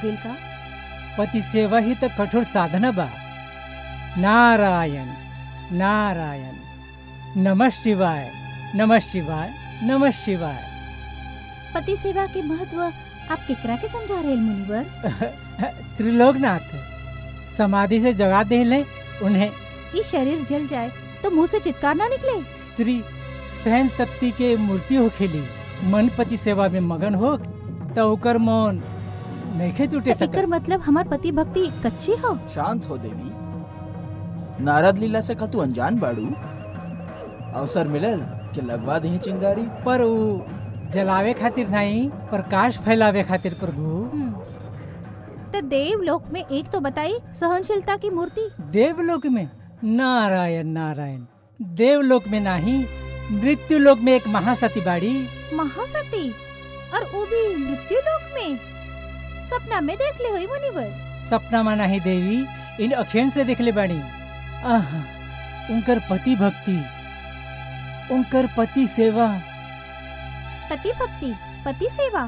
ध्यान गेल का? पति सेवा ही तो कठोर साधना बा। नारायण नारायण नमः शिवाय नमः शिवाय नमः शिवाय। पति सेवा के महत्व आप केकरा के समझा रहे मुनिवर? त्रिलोकनाथ समाधि से जगा दे ले उन्हें। ये शरीर जल जाए तो मुँह से चित्कार ना निकले। स्त्री सहन शक्ति के मूर्ति हो खेली। मन पति सेवा में मगन हो तो ओकर मौन। नहीं टूटे तो एकर मतलब हमार पति भक्ति कच्ची हो? शांत हो देवी। नारद लीला से का तू अनजान बाड़ू। अवसर मिलल कि लगवा दही चिंगारी। पर वो जलावे खातिर नहीं प्रकाश फैलावे खातिर प्रभु। हम्म। तो देवलोक में एक तो बताई सहनशीलता की मूर्ति। देवलोक में? नारायण नारायण। देवलोक में नहीं मृत्यु लोक में एक महासती बाड़ी। महासती? और वो भी मृत्यु लोक में? सपना में देख ले हुई मुनिवर। सपना माना है देवी इन अखियन से देखले बाड़ी आह उनकर पति भक्ति उनकर पति सेवा। पति भक्ति पति सेवा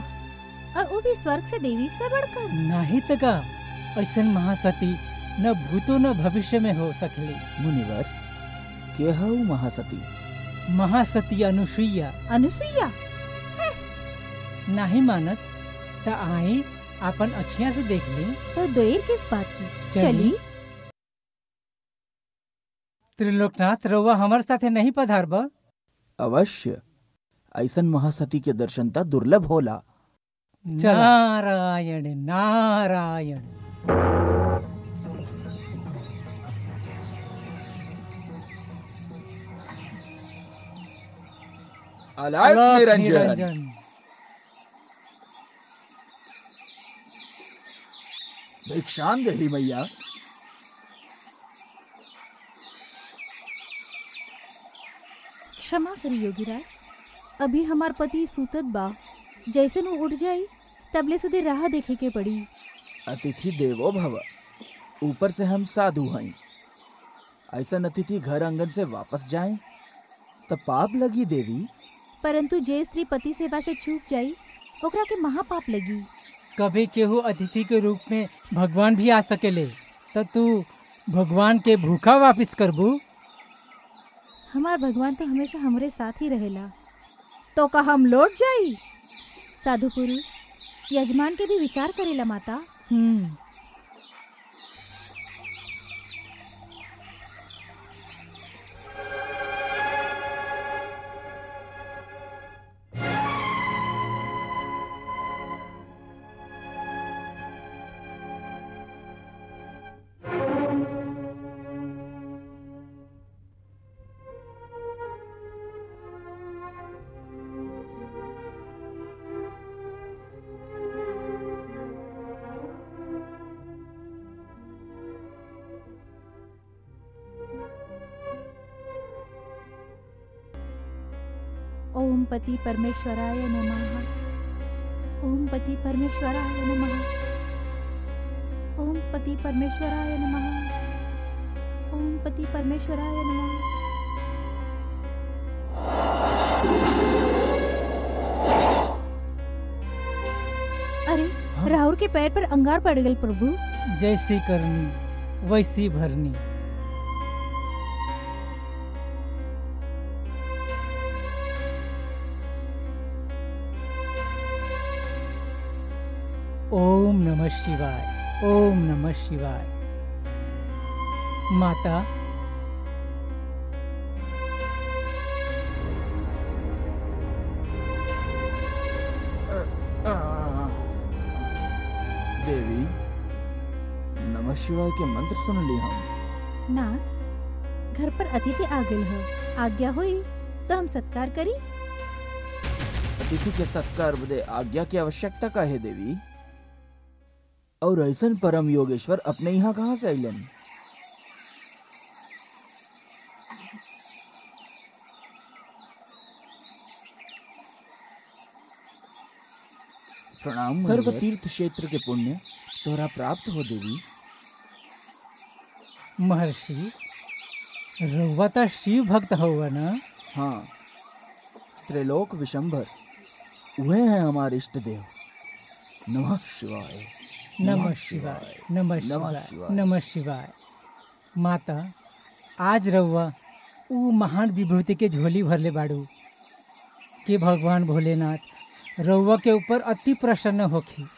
और वो भी स्वर्ग से देवी से बढ़कर। नाही तका ऐसन महासती न भूतो न भविष्य में हो सकली। मुनिवर के हऊ महासती? महासती अनुसुईया। अनुसुईया? नाही मानत त आई अपन अखियाँ से देख ली। तो देर किस बात की? चली। त्रिलोकनाथ रउआ हमारे साथे नहीं पधारब अवश्य। ऐसन महासती के दर्शनता दुर्लभ होला। नारायण नारायण। अलाप निरंजन। निरंजन। भिक्षान दही मैया क्षमा करी योगीराज। अभी हमार पति सूतत बा। जैसे नु उठ जाई तबले सुधे राह देखे के पड़ी। अतिथि देवो भव। ऊपर से हम साधु हैं। ऐसन अतिथि घर आँगन से वापस जाए तो पाप लगी देवी। परंतु जे स्त्री पति सेवा से चूक जाई ओकरा के महापाप लगी। कभी केहू अतिथि के रूप में भगवान भी आ सकेले तो तू भगवान के भूखा वापिस करबू। हमार भगवान तो हमेशा हमरे साथ ही रहेला। तो का हम लौट जाई? साधु पुरुष यजमान के भी विचार करेला माता। हम्म। पति परमेश्वराय नमः। ओम पति परमेश्वराय नमः। ओम पति परमेश्वराय नमः। ओम पति परमेश्वराय नमः। अरे हाँ? राहुल के पैर पर अंगार पड़ गए प्रभु। जैसी करनी वैसी भरनी। नमः शिवाय। ओम नमः शिवाय। माता। देवी नमः शिवाय के मंत्र सुन ली हम। नाथ घर पर अतिथि आ गए हो। आज्ञा हुई तो हम सत्कार करी। अतिथि के सत्कार बदे आज्ञा की आवश्यकता का है देवी। और ऐसन परम योगेश्वर अपने यहाँ कहाँ से अलन प्रणाम सर्व तीर्थ क्षेत्र के पुण्य तोरा प्राप्त हो देवी। महर्षि रउआ तो शिव भक्त हुआ ना? हाँ त्रिलोक विशंभर वह है हमारे इष्ट देव नमः शिवाय। नमः शिवाय। नमः शिवाय। नमः शिवाय। माता आज रउआ उ महान विभूति के झोली भरले बाड़ू। के भगवान भोलेनाथ रउआ के ऊपर अति प्रसन्न होखी।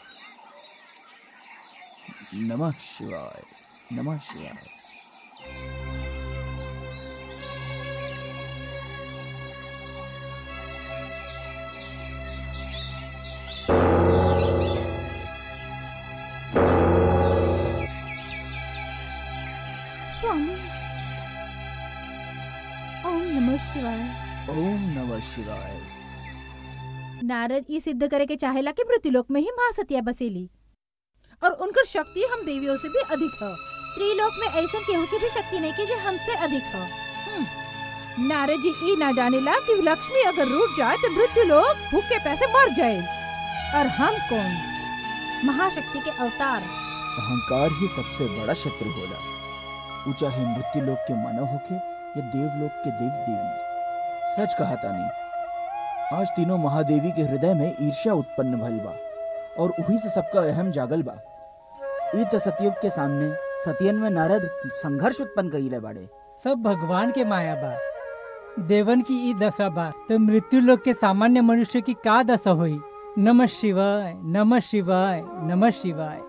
नमः शिवाय। नमः शिवाय। शिवाय नारद ये सिद्ध करे के चाहेला कि मृत्युलोक में ही महासतिया बसेली। और उनकर शक्ति हम देवियों से भी अधिक है। त्रिलोक में ऐसा केहू की भी शक्ति नहीं की जो हमसे अधिक है। हम्म। नारद जी ई ना जानेला कि लक्ष्मी अगर रूठ जाए तो मृत्युलोक भूख के पैसे मर जाए। और हम कौन? महाशक्ति के अवतार। अहंकार ही सबसे बड़ा शत्रु होला ऊ चाहे मृत्यु लोक के मानव होके या देवलोक के देव देवी सच कहा तानी आज तीनों महादेवी के हृदय में ईर्ष्या उत्पन्न भइल बा, और उही से सबका अहम जागल बा। ई त सतयुग के सामने सतियन में नारद संघर्ष उत्पन्न कइले बाड़े। सब भगवान के माया बा। देवन की ई दशा बा तो मृत्यु लोग के सामान्य मनुष्य की का दशा हुई? नमः शिवाय नमः शिवाय नमः शिवाय।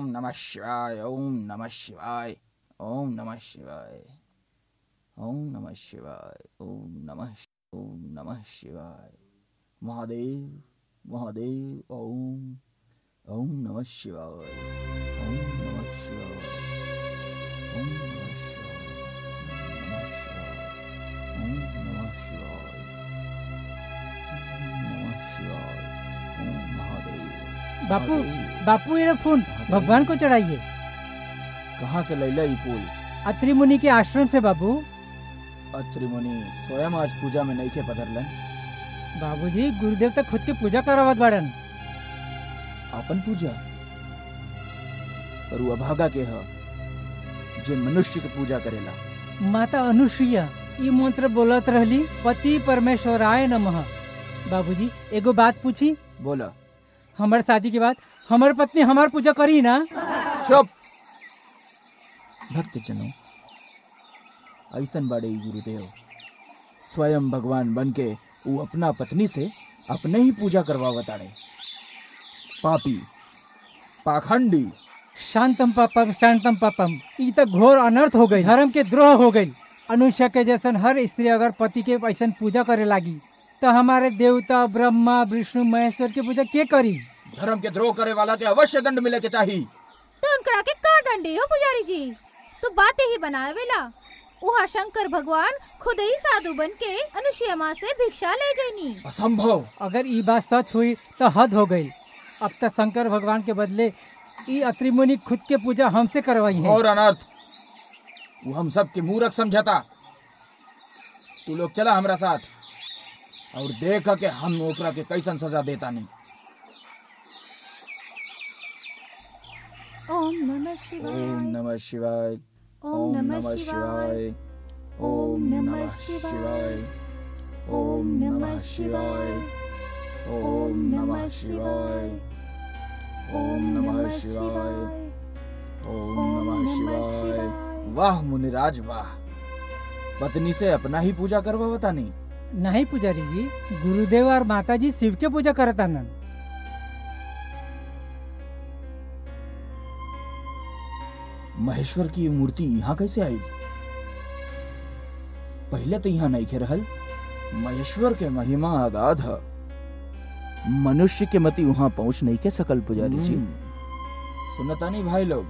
ओम नमः शिवाय ओम नमः शिवाय ओम नमः शिवाय ओम नमः शिवाय ओम नमः ओम नमः शिवाय महादेव महादेव ओम ओम नमः शिवाय ओम नमः शिवाय शिवाय बापू। बापू ये फ़ोन भगवान को चढ़ाइए। कहाँ से लैला ई पुल अत्रि मुनि के आश्रम से बाबू। अत्रि मुनि स्वयं आज पूजा में नहीं के पधरलन बाबूजी गुरुदेव तक खुद के पूजा करावत बाड़न। अपन पूजा? पर वो अभागा के ह जे मनुष्य के पूजा करेला। माता अनुसुईया ये मंत्र बोलत रहली पति परमेश्वराय नमः। बाबूजी एगो बात पूछी? बोला। हमार शादी के बाद हमारे पत्नी हमारे पूजा करी ना। चुप। भक्त जनों ऐसा बड़े गुरुदेव स्वयं भगवान बन के वो अपना पत्नी से अपने ही पूजा करवावत आड़े। पापी पाखंडी। शांतम पापम शांतम पापम ई तो घोर अनर्थ हो गई धर्म के द्रोह हो गई। अनुष्या के जैसन हर स्त्री अगर पति के ऐसा पूजा करे लागी तो हमारे देवता ब्रह्मा विष्णु महेश्वर की पूजा के करी? धर्म के द्रोह करे वाला के अवश्य दंड मिले के चाहिए तो उनकरा के का दंडे हो पुजारी जी? तो बातें ही बनावेला उहा शंकर भगवान खुद ही साधु बन के अनुसुईया माँ से भिक्षा ले गई नी असंभव। अगर ये बात सच हुई तो हद हो गई। अब तक शंकर भगवान के बदले ई अत्रि मुनि खुद के पूजा हमसे करवाई है। और अनर्थ वो हम सब के मूर्ख समझता। तू लोग चला हमारा साथ। और देख के हम ओकरा के कैसन सजा देता नहीं। ओम नमः शिवाय। ओम नमः शिवाय। ओम नमः शिवाय। ओम नमः शिवाय। ओम नमः शिवाय। ओम नमः शिवाय। ओम नमः शिवाय। ओम नमः शिवाय। वाह मुनिराज वाह। पत्नी से अपना ही पूजा करवा बता नहीं पुजारी जी गुरुदेव और माता जी शिव के पूजा करता नन महेश्वर की मूर्ति यहाँ कैसे आई? पहले तो यहाँ नहीं खे रहल महेश्वर के महिमा अगाध। है मनुष्य के मति वहाँ पहुँच नहीं के सकल पुजारी जी। सुनता नहीं भाई लोग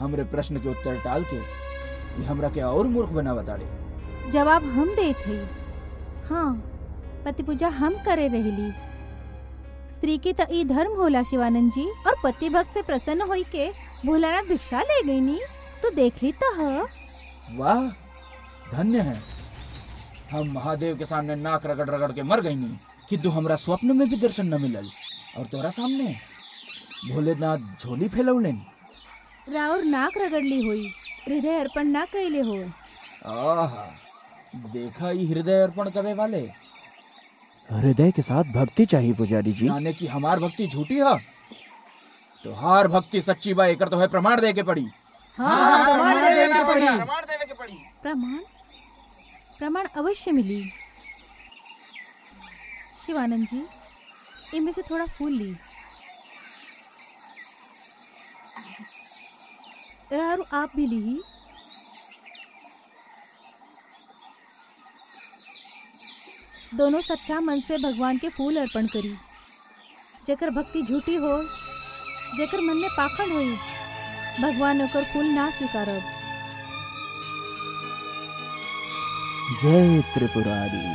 हमरे प्रश्न के उत्तर टाल के ये हमरा के और मूर्ख बना बताड़े जवाब हम दे हई हाँ पति पूजा हम करे रहली। स्त्री के त ई धर्म होला शिवानंद जी और पति भक्त से प्रसन्न होई के भोलानाथ भिक्षा ले गई नी तो देख ली तो वाह धन्य है। हम महादेव के सामने नाक रगड़ रगड़ के मर गई नहीं किंतु हमरा स्वप्न में भी दर्शन न मिलल। और तोरा सामने भोलेनाथ झोली फैलौलेन। राउर नाक रगड़ली हुई हृदय अर्पण ना कैले हो। आहा देखा ही हृदय अर्पण करने वाले? हृदय के साथ भक्ति चाहिए पुजारी जी। यानी कि हमार भक्ति झूठी है? तो हार भक्ति सच्ची बा एकर तो है प्रमाण दे के पड़ी। हाँ, प्रमाण देवे के पड़ी। प्रमाण देवे के पड़ी। प्रमाण? प्रमाण अवश्य मिली। शिवानंद जी इनमें से थोड़ा फूल ली। रारू आप भी ली। दोनों सच्चा मन से भगवान के फूल अर्पण करी। जेकर भक्ति झूठी हो, जेकर मन में पाखंड होई, भगवान ओकर फूल ना स्वीकारब। जय त्रिपुरारी।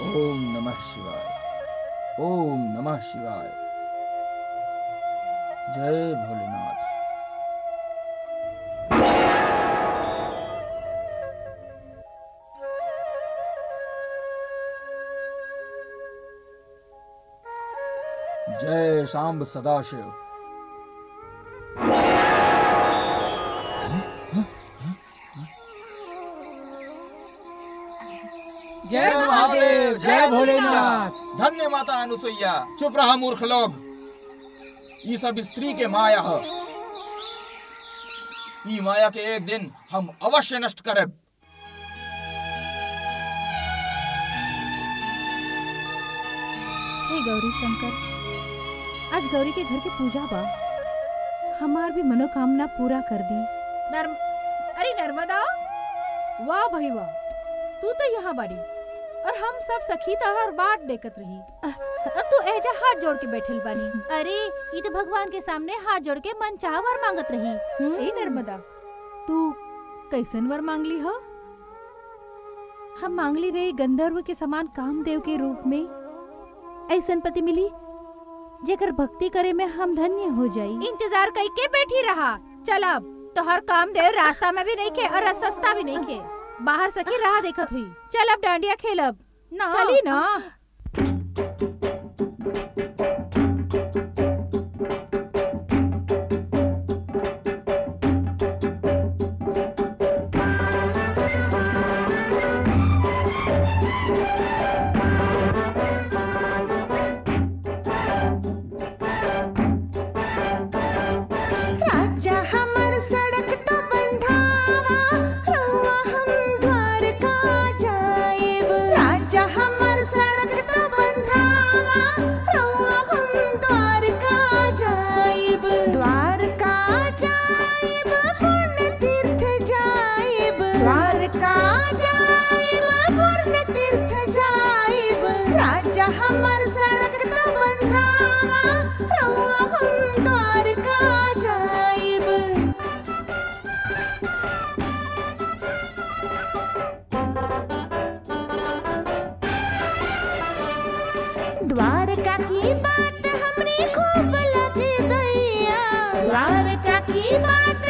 ओम नमः शिवाय। ओम नमः शिवाय। जय भोलेनाथ। जय सांब सदाशिव। जय महादेव जय भोलेनाथ। धन्य माता अनुसुईया चुप रहा मूर्ख लोग। ये सब स्त्री के माया है। ई माया के एक दिन हम अवश्य नष्ट करब। हे गौरी शंकर आज गौरी के घर के पूजा बा। हमार भी मनोकामना पूरा कर दी। नर्म अरे नर्मदा वाह भाई वाह तू तो यहाँ बाड़ी और हम सब सखी तहार बाट देखत रही। अ, तू एजा हाथ जोड़ के बैठल बानी अरे ये तो भगवान के सामने हाथ जोड़ के मन चाह वर मांगत रही। ए नर्मदा। तू कैसन वर मांगली हो? हम मांगली रही गंधर्व के समान कामदेव के रूप में। ऐसन पति मिली? जेकर भक्ति करे में हम धन्य हो जाई। इंतज़ार कई के बैठी रहा। चल अब तो हर काम दे रास्ता में भी नहीं खे और सस्ता भी नहीं खे बाहर सखी राह देखत हुई। चल अब डांडिया खेलब ना। चली ना। राजा सड़क तो बंधावा रउआ हम द्वारका जाएब द्वारका की बात हमने खूब लगे दैया। द्वारका की बात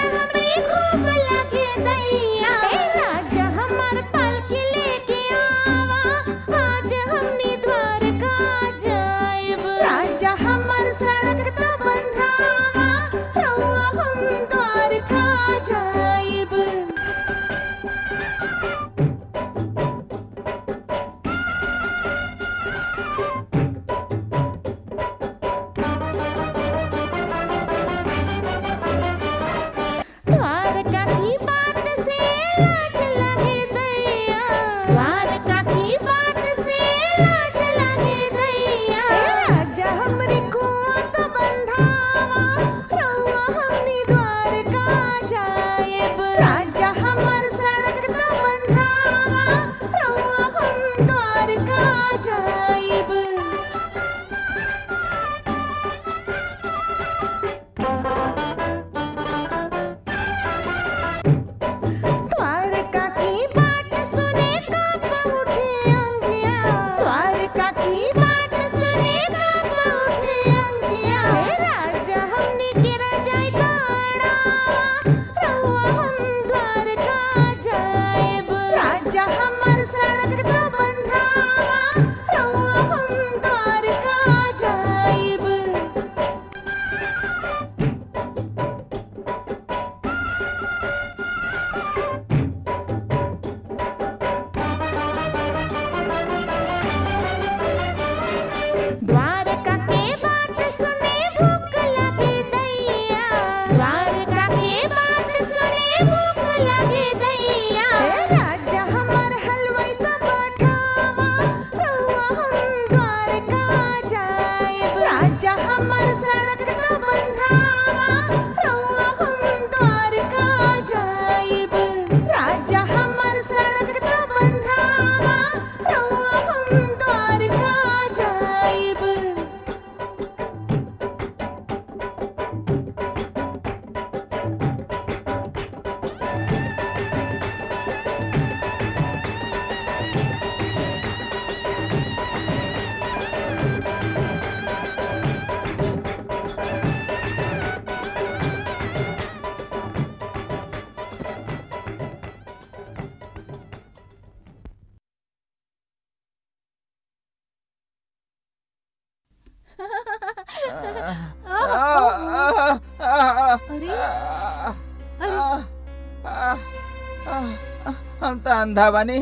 अंधा बानी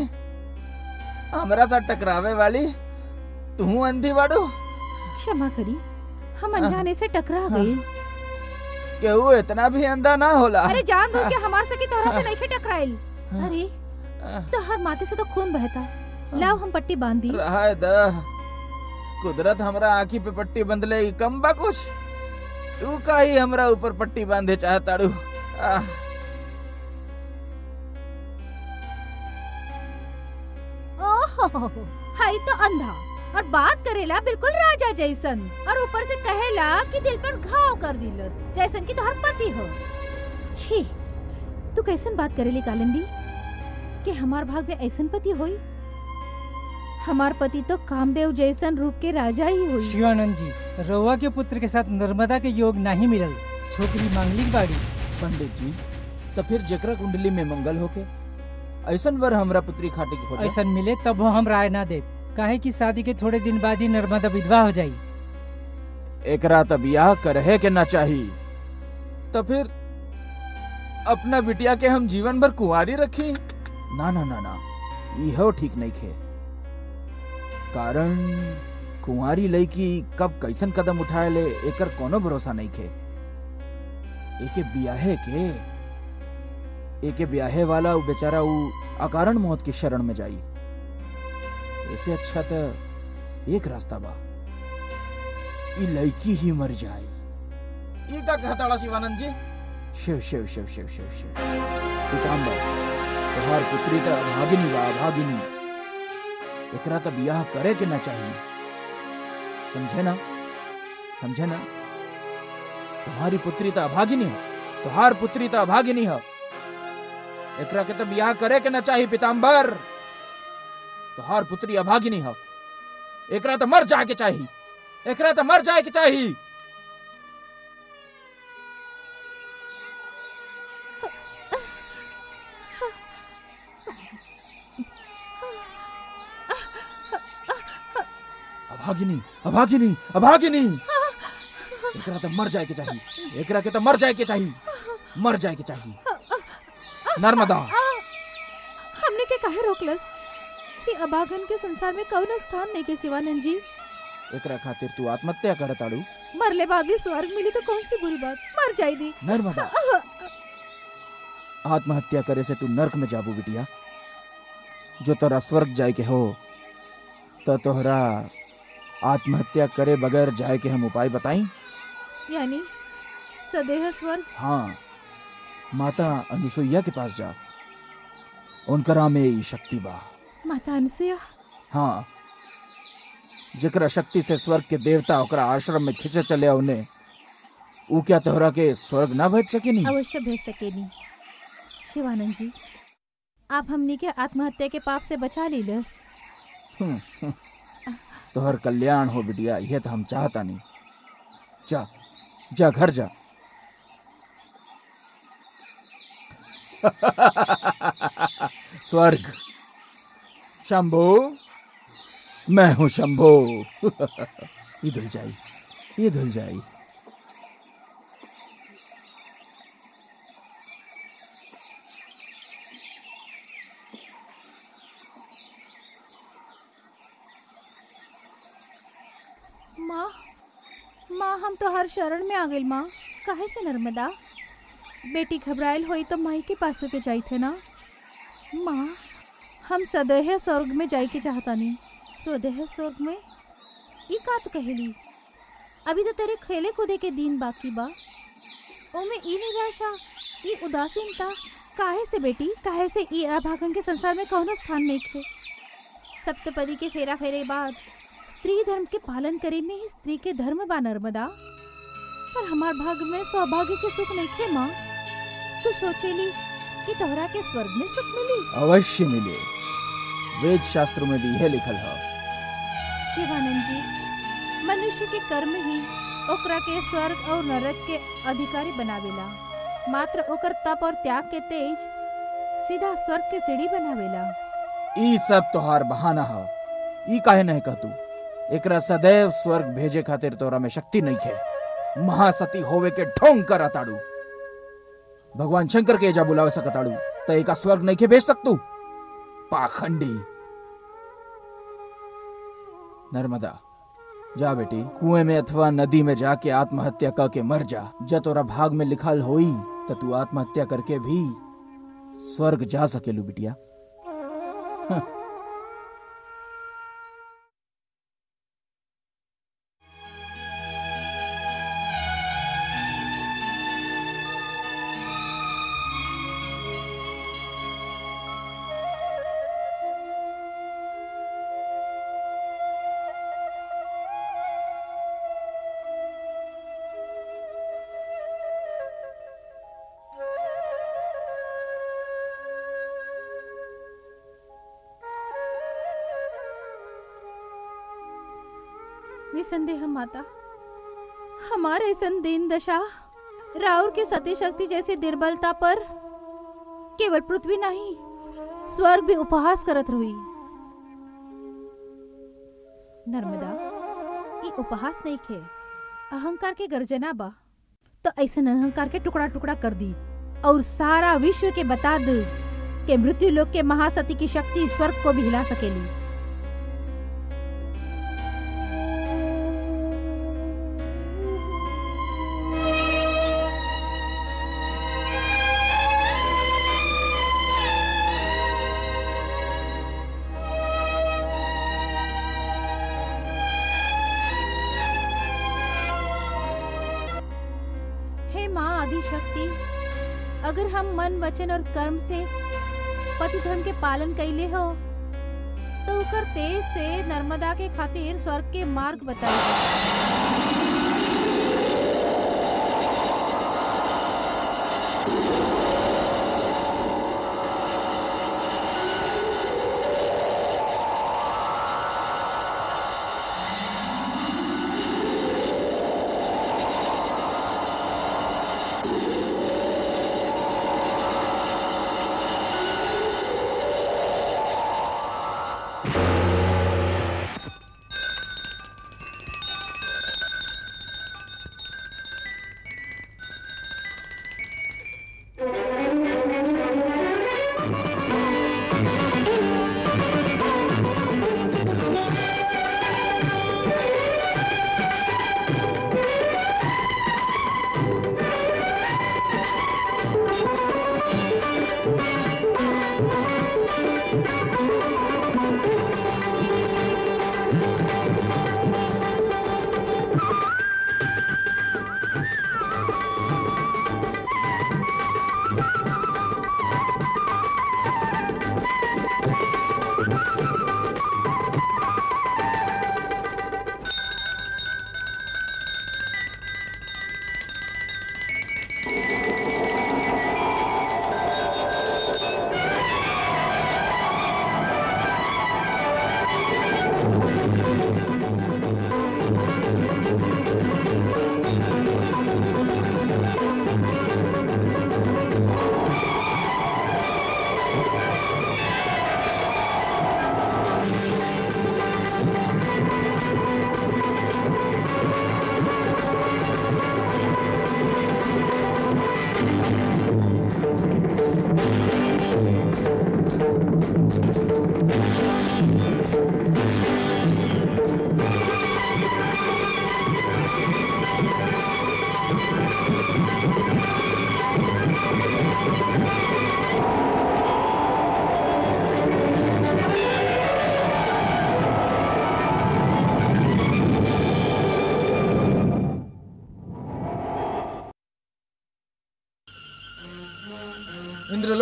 हमरा साथ टकरावे वाली तू अंधी बाड़ू क्षमा करी हम अनजाने से टकरा गए केहू इतना भी अंधा ना होला? अरे जान बुझ के हमार से की तोहरा से नहीं टकराइल अरे तो हर माथे से तो खून बहता। लाओ हम पट्टी बाँध। दी रहा द। कुदरत हमरा आँखी पे पट्टी बंधले ई कम बा कुछ? तू का ही हमरा ऊपर पट्टी बांधे चाहताड़ू? आह, जैसन। और ऊपर से कहेला कि दिल पर घाव कर दिलस जैसन कि तोहर पति हो। छी तू कैसन बात करेली कालिंदी? कि हमार भाग में ऐसन पति होई? हमार पति तो कामदेव जैसन रूप के राजा ही हुई। शिवानंद जी रउआ के पुत्र के साथ नर्मदा के योग नहीं मिलल। छोकरी मांगलिक बाड़ी। पंडित जी तो फिर जकरा कुंडली में मंगल होके? ऐसन वर हमरा पुत्री खाटे के खोजे? ऐसा मिले तब हम राय ना दे काहे कि शादी के थोड़े दिन बाद ही नर्मदा विधवा हो जाई। एकरा त बियाह करहे के ना चाही। तो फिर अपना बिटिया के हम जीवन भर कुंवारी रखी? ना ना ना ना, इहो ठीक नहीं खे। कारण कुंवारी लड़की कब कैसन कदम उठाए ले, एकर कोनो भरोसा नहीं खे। एके बियाहे के, एके ब्याहे वाला उ बेचारा उ अकारण मौत की शरण में जाई। ऐसे अच्छा तो एक रास्ता बा। ई लड़की ही मर जाए। ई का कहताड़ा शिवानंद जी। शिव शिव शिव शिव शिव शिव। पीताम्बर तुम्हार पुत्री तो भागिनी बा भागिनी। एकरा तो बियाह करे के ना चाहिए समझे ना? समझे ना? तुम्हारी पुत्री तो अभागिनी हो तुहार पुत्री तो अभागिनी हो। एकरा के तो बियाह करे के ना चाहिए पीताम्बर। तुहार पुत्री अभागिनी हो। एकरा तो मर जाए के चाहिए एकरा तो मर जाए के चाहिए अभागिनी अभागिनी अभागिनी। एकरा तो मर जाए के चाहिए एकरा के तो मर जाए के चाहिए मर जाए के चाहिए नर्मदा। हमने के काहे, रोकलस? कि अभागन के संसार में कौन स्थान नहीं के शिवानंद जी एकरा खातिर तू आत्महत्या करत आड़ू मरले बाद भी स्वर्ग मिली तो कौन सी बुरी बात? मर जाई दी नर्मदा। आत्महत्या करे से तू नरक में जाबू बिटिया। जो तोरा स्वर्ग जाए के हो तो तोहरा आत्महत्या करे बगैर जाए के हम उपाय बताई? यानी सदेह स्वर्ग? हाँ माता अनुसुईया के पास जा। उनकरा में शक्ति बा। माता अनुसुया हाँ। जेकरा शक्ति से स्वर्ग के देवता ओकरा आश्रम में खिंचे चले उन्हें। ऊ क्या तोहरा के स्वर्ग ना भेज सके नी अवश्य भेज सकेनी शिवानंद जी आप हमनी के आत्महत्या के पाप से बचा लीलस हम्म, हम्म। तोहर कल्याण हो बिटिया यह तो हम चाहता नहीं। जा जा घर जा। स्वर्ग। शंभो। मैं हूँ शंभो। धुल जाई धुल जाई। माँ माँ, हम तो हर शरण में आ गइल माँ। काहे से नर्मदा? बेटी घबराइल होई तो माई के पास के जाई थे ना? माँ हम सदैह स्वर्ग में जाए के चाहता नहीं स्वदेह स्वर्ग में? ई का तो कहेली। अभी तो तेरे खेले कूदे के दिन बाकी बा। ओमे ई निराशा, ई उदासीनता, काहे से बेटी? काहे से ई अभागन के संसार में कौनो स्थान नहीं खे? सप्तपदी के फेरा फेरे बाद स्त्री धर्म के पालन करे में ही स्त्री के धर्म बा नर्मदा। पर हमार भाग में सौभाग्य के सुख नहीं खे माँ। तू सोचेली कि तोहरा के स्वर्ग में सुख मिली? अवश्य मिले। वेद शास्त्रों में भी यह लिखल है। शिवानंद जी मनुष्य के कर्म ही ओकरा के स्वर्ग और नरक के अधिकारी बनावेला। मात्र ओकर तप और त्याग के तेज सीधा स्वर्ग के सीढ़ी बनावेला। ई सब तोहार बहाना है। ई काहे नहीं कहतू? एकरा सदैव स्वर्ग भेजे खातिर तोरा में शक्ति नहीं खे। महासती होवे के ढोंग कर ताड़ू भगवान शंकर के एजा बुलावे सकताड़ू त एका स्वर्ग नहीं के भेज सकतू? पाखंडी। नर्मदा। जा बेटी, कुएँ में अथवा नदी में जाके आत्महत्या करके मर जा। जब तोरा भाग में लिखल होई तो तू आत्महत्या करके भी स्वर्ग जा सकेलू, बिटिया। निसंदेह माता, हमारे ऐसन दीन दशा राउर के सती शक्ति जैसी दुर्बलता पर केवल पृथ्वी नहीं, स्वर्ग भी उपहास करत रही। नर्मदा, ई उपहास नहीं खे, अहंकार के गर्जना बा तो ऐसन अहंकार के टुकड़ा टुकड़ा कर दी, और सारा विश्व के बता दे के मृत्यु लोक के महासती की शक्ति स्वर्ग को भी हिला सकेली। वचन और कर्म से पति धर्म के पालन कैले हो? तो उकर तेज से नर्मदा के खातिर स्वर्ग के मार्ग बताई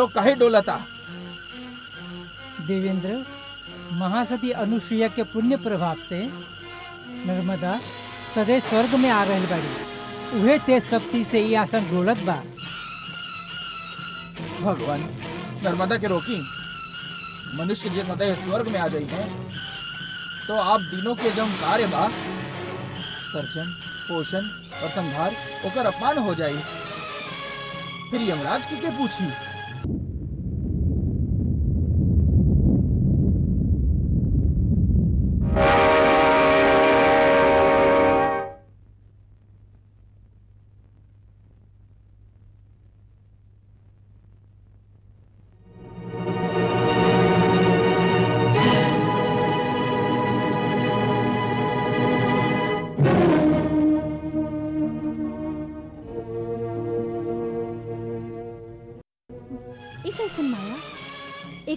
इंद्रलोक काहे डोलता? देवेंद्र महासती अनुसुईया के पुण्य प्रभाव से नर्मदा सदैव स्वर्ग में आ रहल बाड़ी। उहे तेज शक्ति से ये आसन डोलत बा। भगवान नर्मदा के रोकी मनुष्य जे सदैव स्वर्ग में आ जाई है तो आप दिनों के जम कार्य बा सर्जन पोषण और संहार ओकर अपमान हो जाई। फिर यमराज की के पूछी?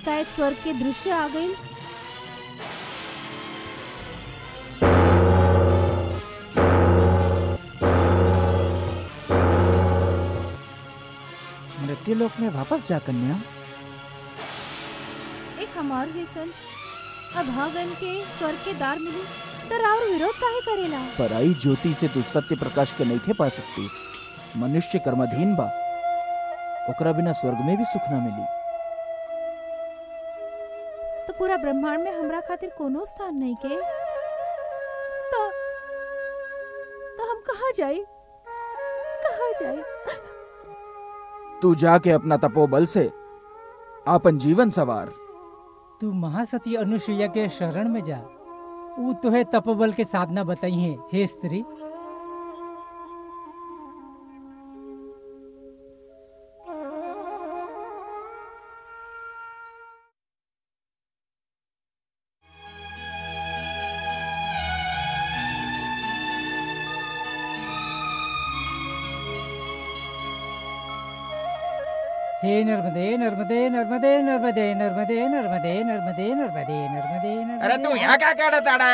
एकाएक स्वर्ग के दृश्य आ गई मृत्यु लोक में वापस जा कन्या। एक हमार जैसन अभागन के स्वर्ग के दार मिली। राउर विरोध काहे करेला? पराई ज्योति से तू सत्य प्रकाश के नहीं थे पा सकती। मनुष्य कर्माधीन बा। ओकरा बिना स्वर्ग में भी सुख न मिली। तो पूरा ब्रह्मांड में हमरा खातिर कोनो स्थान नहीं के। तो तो हम कहाँ जाए कहाँ जाए तू जाके अपना तपोबल से आपन जीवन सवार। तू महासती अनुसुईया के शरण में जा। ऊ तुहे तपोबल के साधना बताई है हे स्त्री। हे नर्मदे नर्मदे नर्मदे नर्मदे नर्मदे नर्मदे नर्मदे नर्मदे नर्मदे नर्मदे अरे तू यहाँ क्या काढत आडा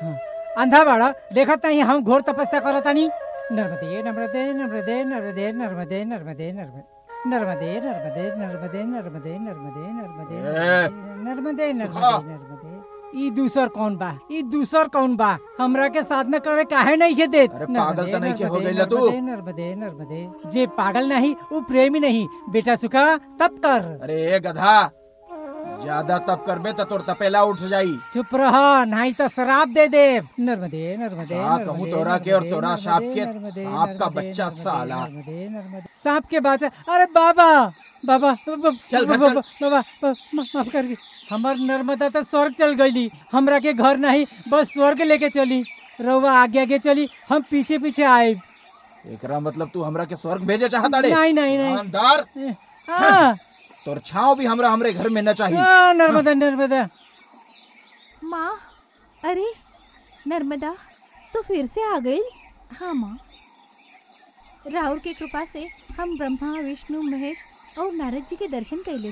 हाँ, अंधा बाड़ा देखत नहीं हम घोर तपस्या करत तानी नर्मदे नर्मदे नर्मदे नर्मदे नर्मदे नर्मदे नर्मदे नर्मदे नर्मदे नर्मदे नर्मदे नर्मदे नर्मदे नर्मदे नर्मदे नर्मदे ई दूसर कौन बा? ई दूसर कौन बा? हमरा के साधना करे काहे नहीं के देत? अरे पागल तो नहीं के हो नर्मदे, तू? नर्मदे नर्मदे जे पागल नहीं वो प्रेमी नहीं। बेटा सुखा तप कर। अरे ए गधा ज़्यादा तप करबे तो तोर तपेला उठ जाई। चुप रह नहीं तो शराब दे दे नर्मदे नर्मदे हाँ, नर्मदे, तोरा के और तोरा सांप के सांप का बच्चा साला। सांप के बच्चा अरे बाबा बाबा चल, बाबा। बाबा माफ़ कर हमर नर्मदा तो स्वर्ग चल गईली हमरा के घर नहीं बस स्वर्ग लेके चली। रउआ आगे आगे चली हम पीछे पीछे आए। एकरा मतलब तू हमरा के स्वर्ग भेजे चाहता रे नहीं नहीं नहीं। ईमानदार। हाँ, तोर छाव भी हमरा हमरे घर में न चाहिए हाँ, नर्मदा नर्मदा। माँ अरे नर्मदा तो फिर से आ गई? हाँ माँ। राहुल की कृपा से हम ब्रह्मा विष्णु महेश और नारद जी के दर्शन कैले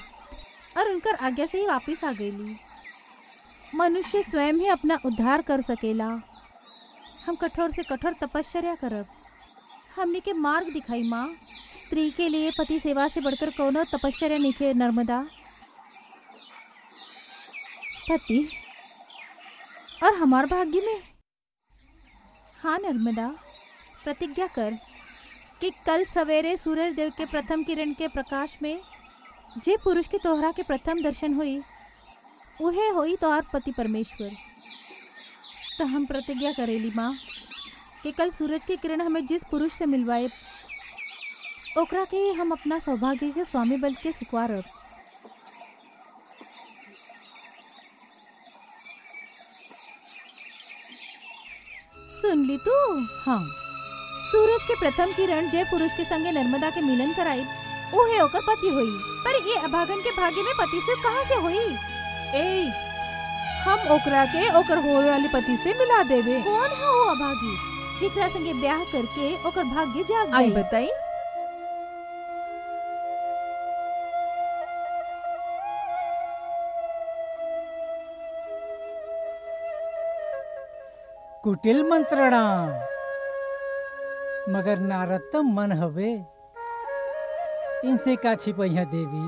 और उनकर आज्ञा से ही वापस आ गईली मनुष्य स्वयं ही अपना उद्धार कर सकेला। हम कठोर से कठोर तपश्चर्या करब। हमने के मार्ग दिखाई, माँ। स्त्री के लिए पति सेवा से बढ़कर कौन तपश्चर्या नहीं थे नर्मदा। पति, और हमार भाग्य में? हाँ नर्मदा। प्रतिज्ञा कर कि कल सवेरे सूरज देव के प्रथम किरण के प्रकाश में जे पुरुष के तोहरा के प्रथम दर्शन हुई, उहे होई तोहार पति परमेश्वर। तो हम प्रतिज्ञा करेली माँ, कि कल सूरज की किरण हमें जिस पुरुष से मिलवाए, ओकरा के हम अपना सौभाग्य के स्वामी बल के सिकवारब सुन ली तू? हाँ। सूरज के प्रथम किरण जय पुरुष के संगे नर्मदा के मिलन कराई उहे ओकर पति हुई। पर ये अभागन के भाग्य में पति से कहाँ से हुई? ए हम ओकरा के ओकर होए वाले पति से मिला देबे। कौन है वो अभागी? जिकरा संगे ब्याह करके ओकर भाग्य जाग आई बताई। कुटिल मंत्रणा मगर नारद तो मन हवे। इनसे का छिपैया देवी।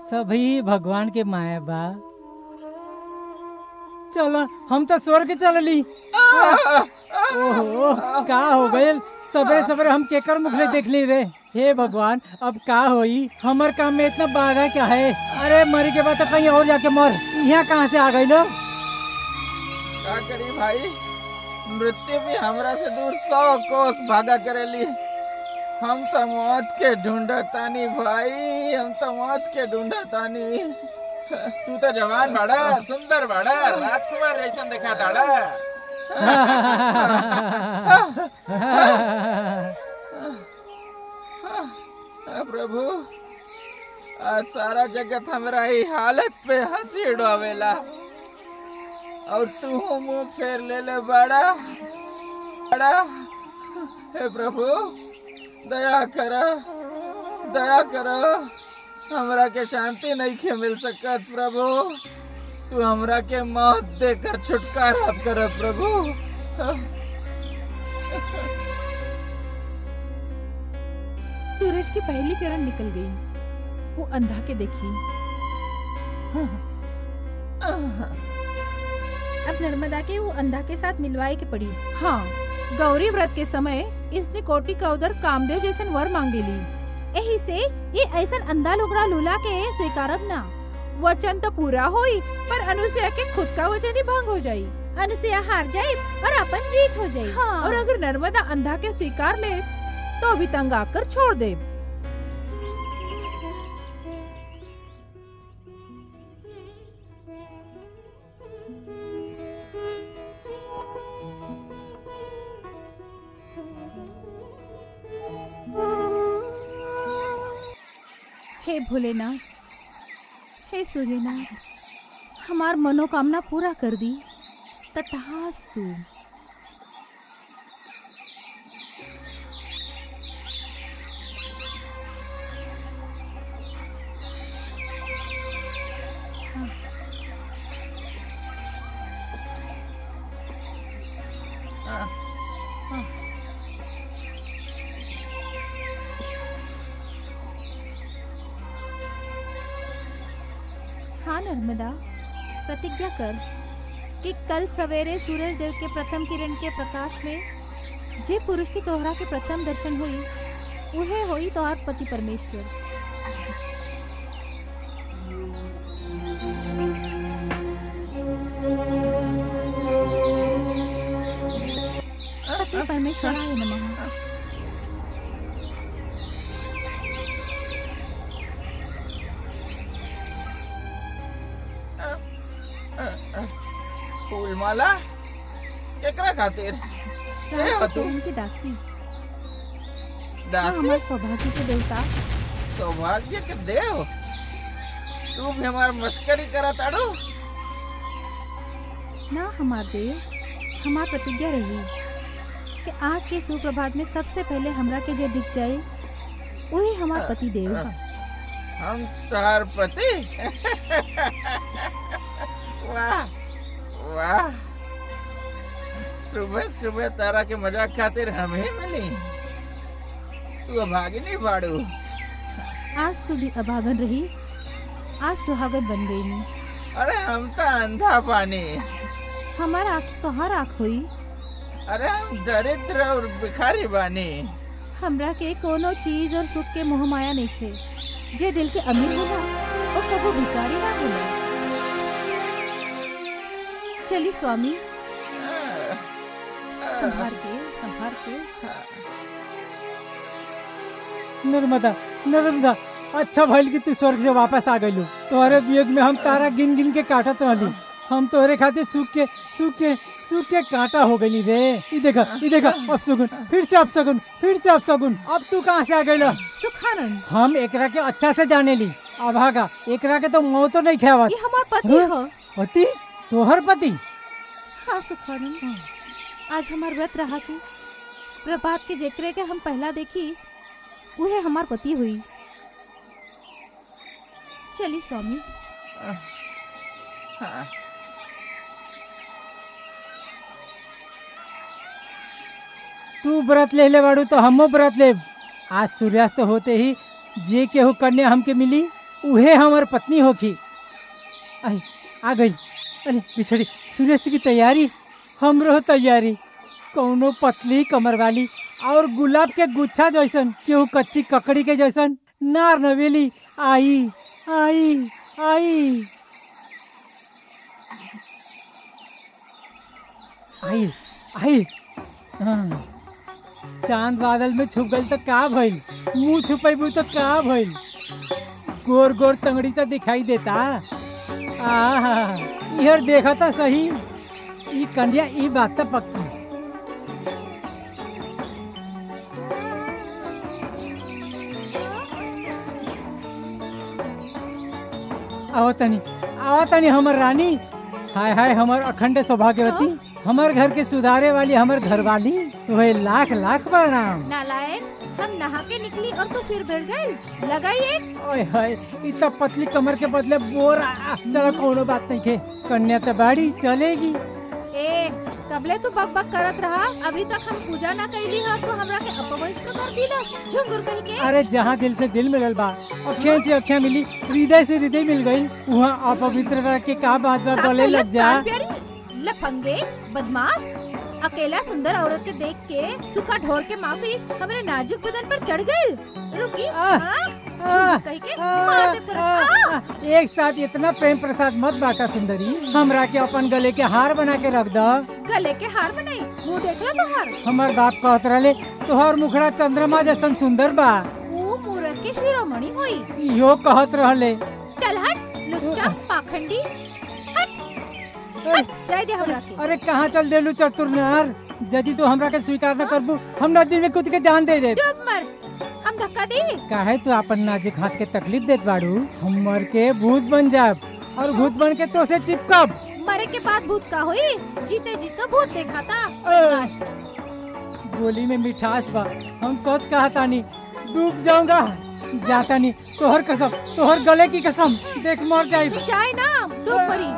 सभी भगवान के माया बा चलो, हम तो स्वर्ग चलली ओहो, का हो गए सबरे सबरे हम केकर मुखले देख ली रे। हे भगवान, अब का होई? हमर काम में इतना बाधा क्या है? अरे, मरी के बाद तो कहीं और जाके मर। यहाँ कहाँ से आ गई लो का करी भाई। मृत्यु भी हमरा से दूर सौ कोस भागा करेली। हम तो मौत के ढूंढतानी भाई हम तो मौत के ढूंढतानी। तू तो जवान बड़ा सुंदर बड़ा राजकुमार जैसा देखा ताड़ा प्रभु आज सारा जगत हमरा ही हालत पे हँसी उड़ावेला और तू हो मुँह फेर ले ले बड़ा। बड़ा। हे प्रभु दया कर दया कर। हमरा के शांति नहीं के मिल सकत प्रभु। तू हमरा के मौत देकर छुटकारा कर प्रभु। सूरज की पहली किरण निकल गई। वो अंधा के देखी। अब नर्मदा के वो अंधा के साथ मिलवाए के पड़ी। हाँ गौरी व्रत के समय इसने कोटी का उधर कामदेव जैसन वर मांगेली यही से ये ऐसा अंधा लुगड़ा लूला के स्वीकारब ना। वचन तो पूरा होई पर अनुसया के खुद का वचन ही भंग हो जाई। अनुसया हार जाए और अपन जीत हो जाए। हाँ। और अगर नर्मदा अंधा के स्वीकार ले तो भी तंग आकर छोड़ दे। हे भोलेनाथ हे सूर्यनाथ हमार मनोकामना पूरा कर दी तथास्तु। हाँ नर्मदा? प्रतिज्ञा कर कि कल सवेरे सूरज देव के प्रथम किरण के प्रकाश में जे पुरुष की तोहरा के प्रथम दर्शन हुई, उहे होई तोहार पति परमेश्वर। पति परमेश्वराय नमः। फूल माला केकरा खातिर? के हो के तू। चरण की दासी? हाँ, दासी हमार सौभाग्य के देवता। सौभाग्य के देव? तू भी हमार मस्करी करा ताड़ू ना हमार देव हमार प्रतिज्ञा रही कि आज के सुप्रभात में सबसे पहले हमरा के जे दिख जाए वही हमार पति देव है। हम तार पति? वाह वाह। सुबह सुबह तारा के मज़ाक खातिर हम ही मिली। तू अभागिनी बाड़ू। आज सुधी अभागन रही आज सुहागन बन गई। नी अरे हम तो अंधा पानी। हमारा आँख तोहार आँख हुई। अरे हम दरिद्र और भिखारी बानी। हमरा के कोनो चीज़ और सुख के मोह माया नहीं थे। जे दिल के अमीर होला वो कबो भिखारी ना होला चली स्वामी। संभार के संभार के। नर्मदा नर्मदा अच्छा भइल कि तू स्वर्ग से वापस आ गइलू। तोहरे वियोग में हम तारा गिन गिन के काटत रहली। हम तोहरे खातिर सूख के सूख के सूख के कांटा हो गइली रे। ई देखा ई देखा अब सगुन फिर से अब सगुन फिर से अब सगुन अब तू कहाँ से आ गइला? सुखानंद। हम एकरा के अच्छा से जाने ली अभागा एकरा के तो मौतो नहीं खावत ये हमार पति हाँ? हो। पति? तोहर पति? हाँ सुखानंद आज हमार व्रत रहा के प्रभात के जेकरे के हम पहला देखी उहे हमार पति हुई। चली स्वामी। हाँ। तू व्रत ले ले बाड़ू तो हमो व्रत ले आज सूर्यास्त होते ही जे केहू कन्या हमके मिली उहे हमर पत्नी होखी। आ गई। अरे बिछड़ी सूर्यास्त की तैयारी, हमरो तैयारी। कौनो पतली कमर वाली और गुलाब के गुच्छा जैसन, केहू कच्ची ककड़ी के जैसन। नार नवेली, आई आई आई। आई आई। हाँ। चाँद बादल में छुप गई तो का भइल? मुँह छुपेबू तो का भइल? गोर गोर तंगड़ी तो दिखाई देता? आहा। इहर देखा था सही। ई कन्या ई बात तो पक्की। आओ तनी आओ तनी हमर रानी। हाय हाय हमर अखंड सौभाग्यवती। हमर घर के सुधारे वाली हमर घरवाली। तुम्हें लाख लाख प्रणाम। नालायक हम नहा के निकली और तू फिर भिड़ गई लगाई एक। ओए हाय इतना पतली कमर के बदले बोरा चलो कोनो बात नहीं के कन्या तो बाड़ी चलेगी। ए कबले तू बक बक करत रहा। अभी तक हम पूजा ना कैली है तो हमरा के अपवित्र कर दिलस। झुंगुर कह के। अरे जहाँ दिल से दिल मिलल बा अखियाँ से अखियाँ मिली हृदय से हृदय मिल गई। वहाँ अपवित्रता के का बात बा का गले लग जा। लफंगे बदमाश। अकेला सुंदर औरत के देख के सूखा ढोर के माफ़ी हमारे नाजुक बदन पर चढ़ गई। रुकी हाँ? कह के? आ। आ, एक साथ इतना प्रेम प्रसाद मत बांटा सुंदरी। हमरा के अपन गले के हार बना के रख दो। गले के हार बनाई? मुँह देख लो तो हार हमार बाप कहत रहे तोहर मुखड़ा चंद्रमा जैसन सुंदर बा। वो मूरख के शिरोमणि हुई। यो कहत रहले। चल हट लुच्चा पाखंडी। दे हमरा के। अरे कहाँ चल देलू चतुरनार? यदि तू हमरा के स्वीकार न करबू हम नदी में कूद के जान दे दे डूब मर। हम धक्का दे। काहे तू अपन नाजुक हाथ के तकलीफ़ देत बाड़ू? हम मर के भूत बन जाब और भूत बन के तो से चिपकब। मरे के बाद भूत का होई? जीते जी तो भूत देखा था बदमाश। में मिठास बा हम सोच कहा तानी डूब जाऊँगा। जाता नहीं तोहर कसम तोहर गले की कसम देख मर जाई जाए ना डूब मरी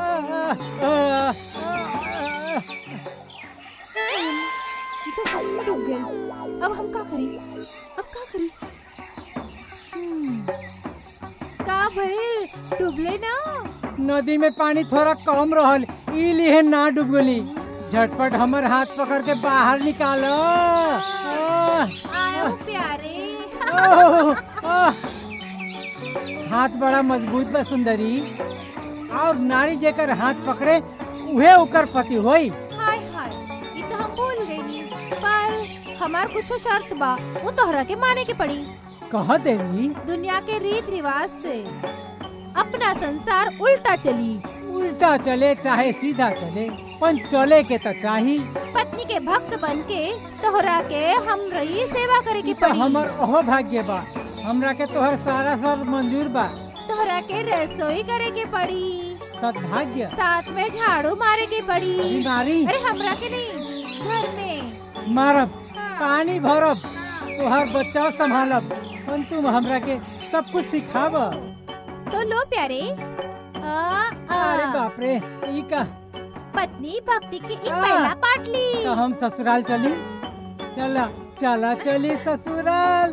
ये तो सच में डूब गए। अब हम का करी? अब का करी? हम्म, का भइल? डूबले ना। नदी में पानी थोड़ा कम रहल ई लिए ना डूब गली। झटपट हमर हाथ पकड़ के बाहर निकालो। आयो प्यारे। हाथ बड़ा मज़बूत बा सुंदरी। और नारी जेकर हाथ पकड़े उहे ओकर पति होई। हाय हाय ये तो हम भूल गई नी पर हमार कुछ शर्त बा वो तोहरा के माने के पड़ी। कह देवी दुनिया के रीत रिवाज से अपना संसार उल्टा चली। उल्टा चले चाहे सीधा चले पण चले के तो चाही। पत्नी के भक्त बन के तोहरा के हम रही सेवा करे ई के तो पड़ी। हमर ओहो भाग्य बा। हमरा के तोहर सारा शर्त मंजूर बा। तोहरा के रसोई करे के पड़ी। सद्भाग्य। साथ में झाड़ू मारे के पड़ी बीमारी अरे हमरा के नहीं घर में मारब हाँ, पानी भरब हाँ। तोहर बच्चा संभालब पण तुम हमरा के सब कुछ सिखाब। तो लो प्यारे। आ, आ, अरे बाप रे ई का? पत्नी भक्ति के एक पहला पाठ ली। तो हम ससुराल चली? चला चला चली ससुराल।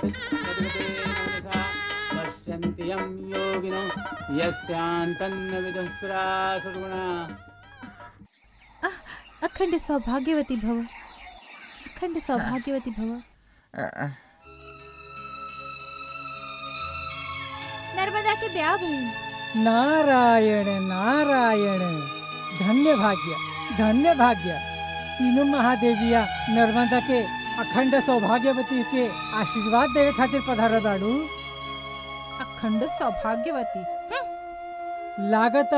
पश्यन्ति योगिनो यस्यान्तन्न विदुःसुरा सद्गुणा अखंड सौभाग्यवती भव। अखंड सौभाग्यवती भव। नर्मदा के ब्याह भइल नारायण नारायण। धन्य भाग्य धन्य भाग्य तीनों महादेविया नर्मदा के अखंड सौभाग्यवती के आशीर्वाद देवे खातिर पधार बाड़ू अखंड सौभाग्यवती। लागत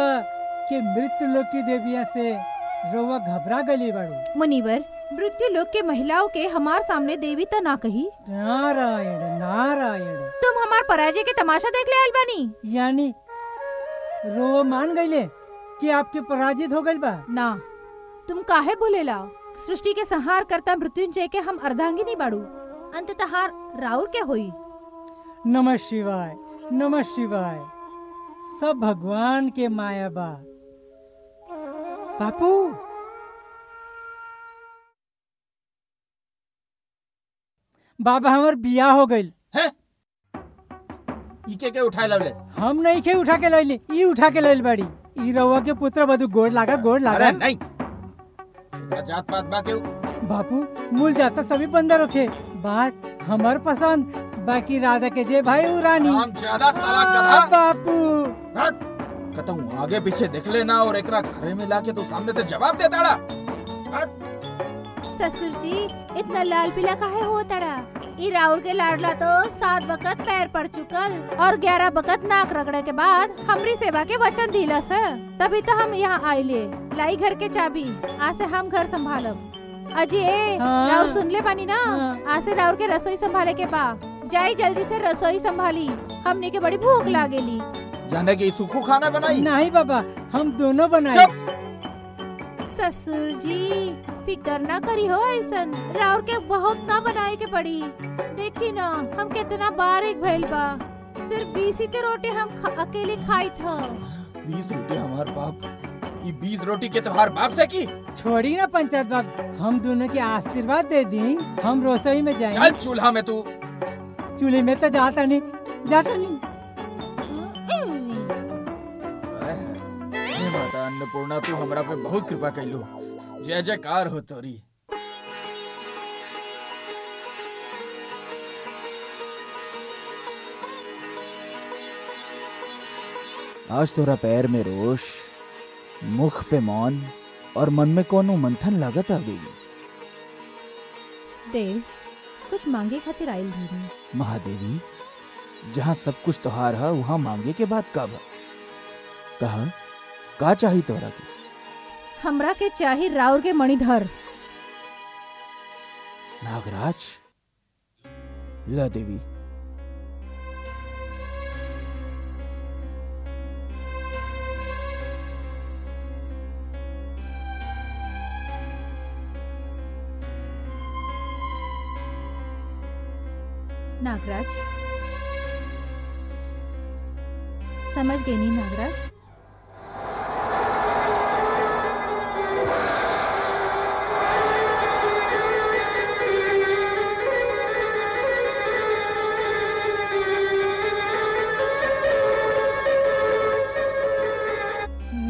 के मृत्यु लोक की देविया से रउआ घबरा गली बाड़ू। मुनिवर मृत्यु लोक के महिलाओं के हमार सामने देवी त ना कही? नारायण नारायण। तुम हमार पराजय के तमाशा देख ले आइल बानी यानी रउआ मान गईले कि आपके पराजित हो गइल बा? ना। तुम काहे भूलेला सृष्टि के संहार करता मृत्युंजय के हम अर्धांगिनी बाड़ू। अंततः राउर के होई। नमः शिवाय। नमः शिवाय। सब भगवान के माया बा बापू! बाबा हमर बियाह हो गइल। ई के के उठाए लवले? हम नहीं के उठा के लैली ई उठा के लैल बाड़ी। ई रउआ के पुत्र बधु गोड़ लागा गोड़ लागा। अरे नहीं। जात पात बा के बापू मूल जाता सभी बंदर रखे बात हमर पसंद। बाकी राजा के जे भाई उ रानी। बापू। हट आगे पीछे देख लेना और एकरा घरे में लाके तू सामने से जवाब दे दाड़ा ससुर जी इतना लाल पीला काहे हो तड़ा? ई राउर के लाडला तो सात बकत पैर पड़ चुकल और ग्यारह बकत नाक रगड़े के बाद हमरी सेवा के वचन दिला से। तभी तो हम यहाँ आइले लाई घर के चाबी। आसे हम घर संभालब। अजी ए हाँ। राउर सुन ले पानी ना? हाँ। आज से राउर के रसोई संभाले के बा। जाई जल्दी से रसोई संभाली। हमने के बड़ी भूख लागेली जाने की सुखू खाना बनाई। नहीं बाबा हम दोनों बनाए ससुर जी फिकर ना करी हो ऐसन। राउर के बहुत ना बनाए के पड़ी। देखी ना हम कितना बारीक भइल बा। सिर्फ़ बीस ही के रोटी हम खा, अकेले खाई था। बीस रोटी हमार बाप। ये बीस रोटी के तो हर बाप से की? छोड़ी ना पंचायत बाप हम दोनों के आशीर्वाद दे दी। हम रसोई में चल जाए चूल्हा में तू। चूल्हे में तो जाता नहीं जाता नहीं। हे। माता अन्नपूर्णा तू हमरा पे बहुत कृपा कैलू जय जयकार हो तोरी। आज तोरा पैर में रोष मुख पे मौन और मन में कोनो मंथन लागत आ गई। देव कुछ मांगे खातिर आयल रही महादेवी जहाँ सब कुछ तोहार है वहाँ मांगे के बाद कब? कहा का चाहिए तोरा के? हमरा के चाहिए राउर के मणिधर। नागराज? ला देवी। नागराज। समझ गई नहीं नागराज?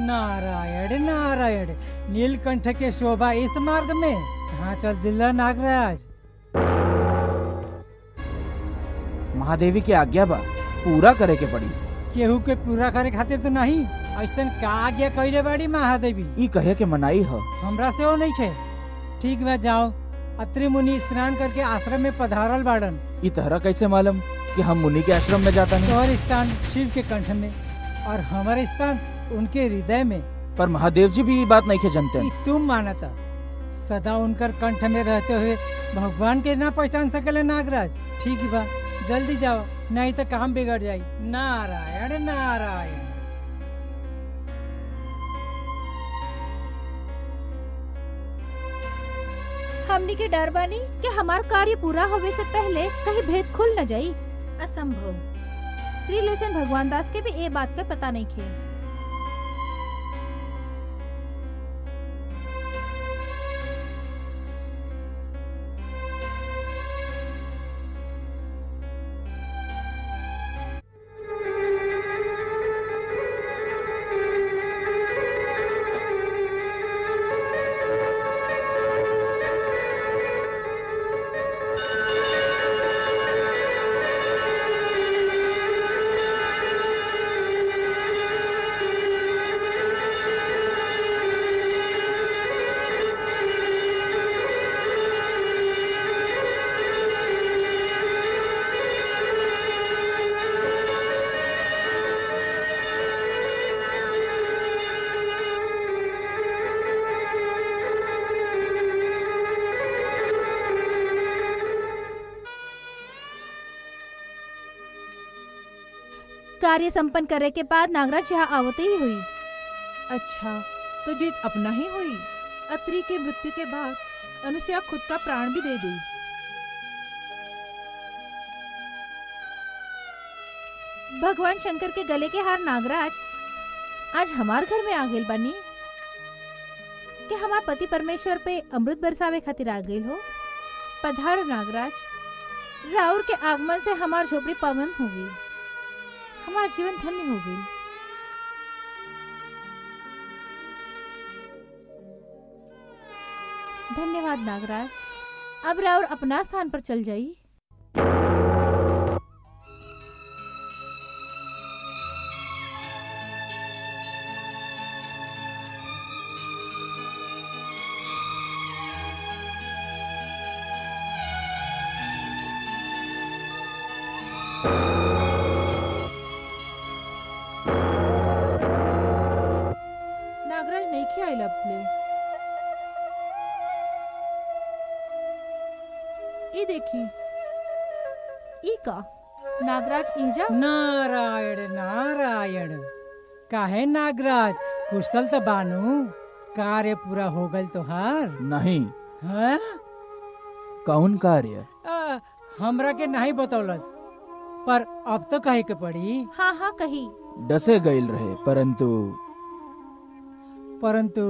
नारायण नारायण, नीलकंठ के शोभा इस मार्ग में। कहाँ चल दिल्ला नागराज? महादेवी की आज्ञा बा पूरा करे के पड़ी। केहू के पूरा करे खातिर तो नहीं ऐसा का आज्ञा कैले बाड़ी महादेवी? ई कहे के मनाई है। हमरा से वो नहीं खे ठीक बा जाओ। अत्रि मुनि स्नान करके आश्रम में पधारल बाड़न। ई तहरा कैसे मालूम कि हम मुनि के आश्रम में जाता नहीं? तोहर स्थान शिव के कंठ में और हमारे स्थान उनके हृदय में। पर महादेव जी भी ये बात नहीं के जानते तुम मानता। सदा उनकर कंठ में रहते हुए भगवान के ना पहचान सकले नागराज। ठीक बा। जल्दी जाओ नहीं तो काम बिगड़ जाए। नारायण नारायण। हमनी के डर बानी कि हमार कार्य पूरा होवे से पहले कहीं भेद खुल न जाई। असंभव। त्रिलोचन भगवान दास के भी ये बात का पता नहीं खे। कार्य संपन्न करे के बाद नागराज यहाँ आवते ही हुई। अच्छा तो जीत अपना ही हुई। अत्रि के मृत्यु के बाद अनुसुईया खुद का प्राण भी दे दी। भगवान शंकर के गले के हार नागराज आज हमार घर में आ गइल बानी। कि हमार पति परमेश्वर पे अमृत बरसावे खातिर आ गइल हो। पधारो नागराज राउर के आगमन से हमार झोपड़ी पवन होगी। गई हमार जीवन धन्य हो गई। धन्यवाद नागराज। अब राउर अपना स्थान पर चल जाई नागराज? कुशल तो बानू कार्य पूरा हो गल तोहार। नहीं। हाँ? कौन कार्य? आ, हमरा के नहीं बतौलस पर अब तो कहे के पड़ी। हाँ हाँ कही। डसे गईल रहे परंतु परंतु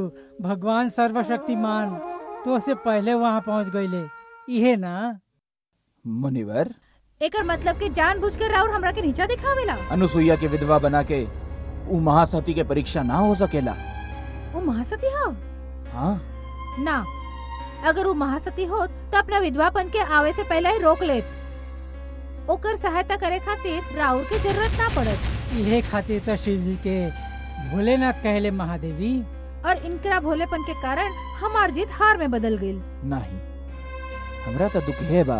भगवान सर्वशक्तिमान तो से पहले वहाँ पहुँच गईले इहे ना? मुनिवर? एकर मतलब कि जानबूझ कर और हमरा के नीचा दिखावेला? अनुसुईया के विधवा बना के ऊ महासती के परीक्षा ना हो सकेला। वो महासती हो? हाँ। ना। अगर वो महासती हो तो अपना विधवापन के आवे से पहले ही रोक लेत। ओकर सहायता करे खातिर राउर के ज़रूरत ना पड़त। इहे खातिर तो शिव जी के भोलेनाथ कहले महादेवी। और इनकरा भोलेपन के कारण हमार जीत हार में बदल गई नहीं। हमरा तो दुख है बा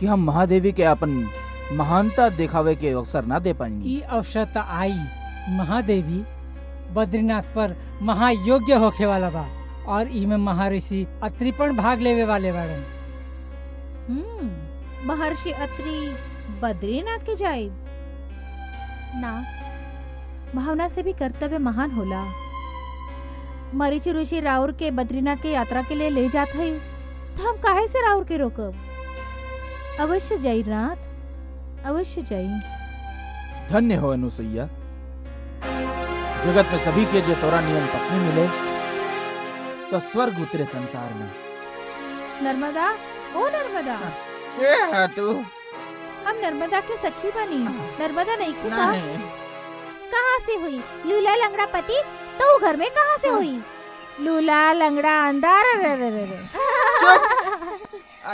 कि हम महादेवी के अपन महानता दिखावे के अवसर ना दे पाएँगे ई अवसर तो आई। महादेवी बद्रीनाथ पर महायोग्य होखे वाला बा और इमे महर्षि अत्रिपण भाग लेवे वाले बाड़न। हम्म महर्षि अत्रि बद्रीनाथ के जाए ना भावना से भी कर्तव्य महान होला। मरीचि ऋषि राउर के बद्रीनाथ के यात्रा के लिए ले जात है तो हम काहे से राउर के रोकब? अवश्य जाई नाथ अवश्य जाई। धन्य हो अनुसुईया। जगत में सभी के जे तोरा नियम पत्नी मिले तो स्वर्ग उतरे संसार में। नर्मदा ओ नर्मदा। के है तू? हम नर्मदा के सखी बनी। नर्मदा नहीं की कहा नहीं। कहाँ से हुई? लूला लंगड़ा पति? तो घर में कहाँ से हुई? लूला लंगड़ा अंधार रे रे रे रे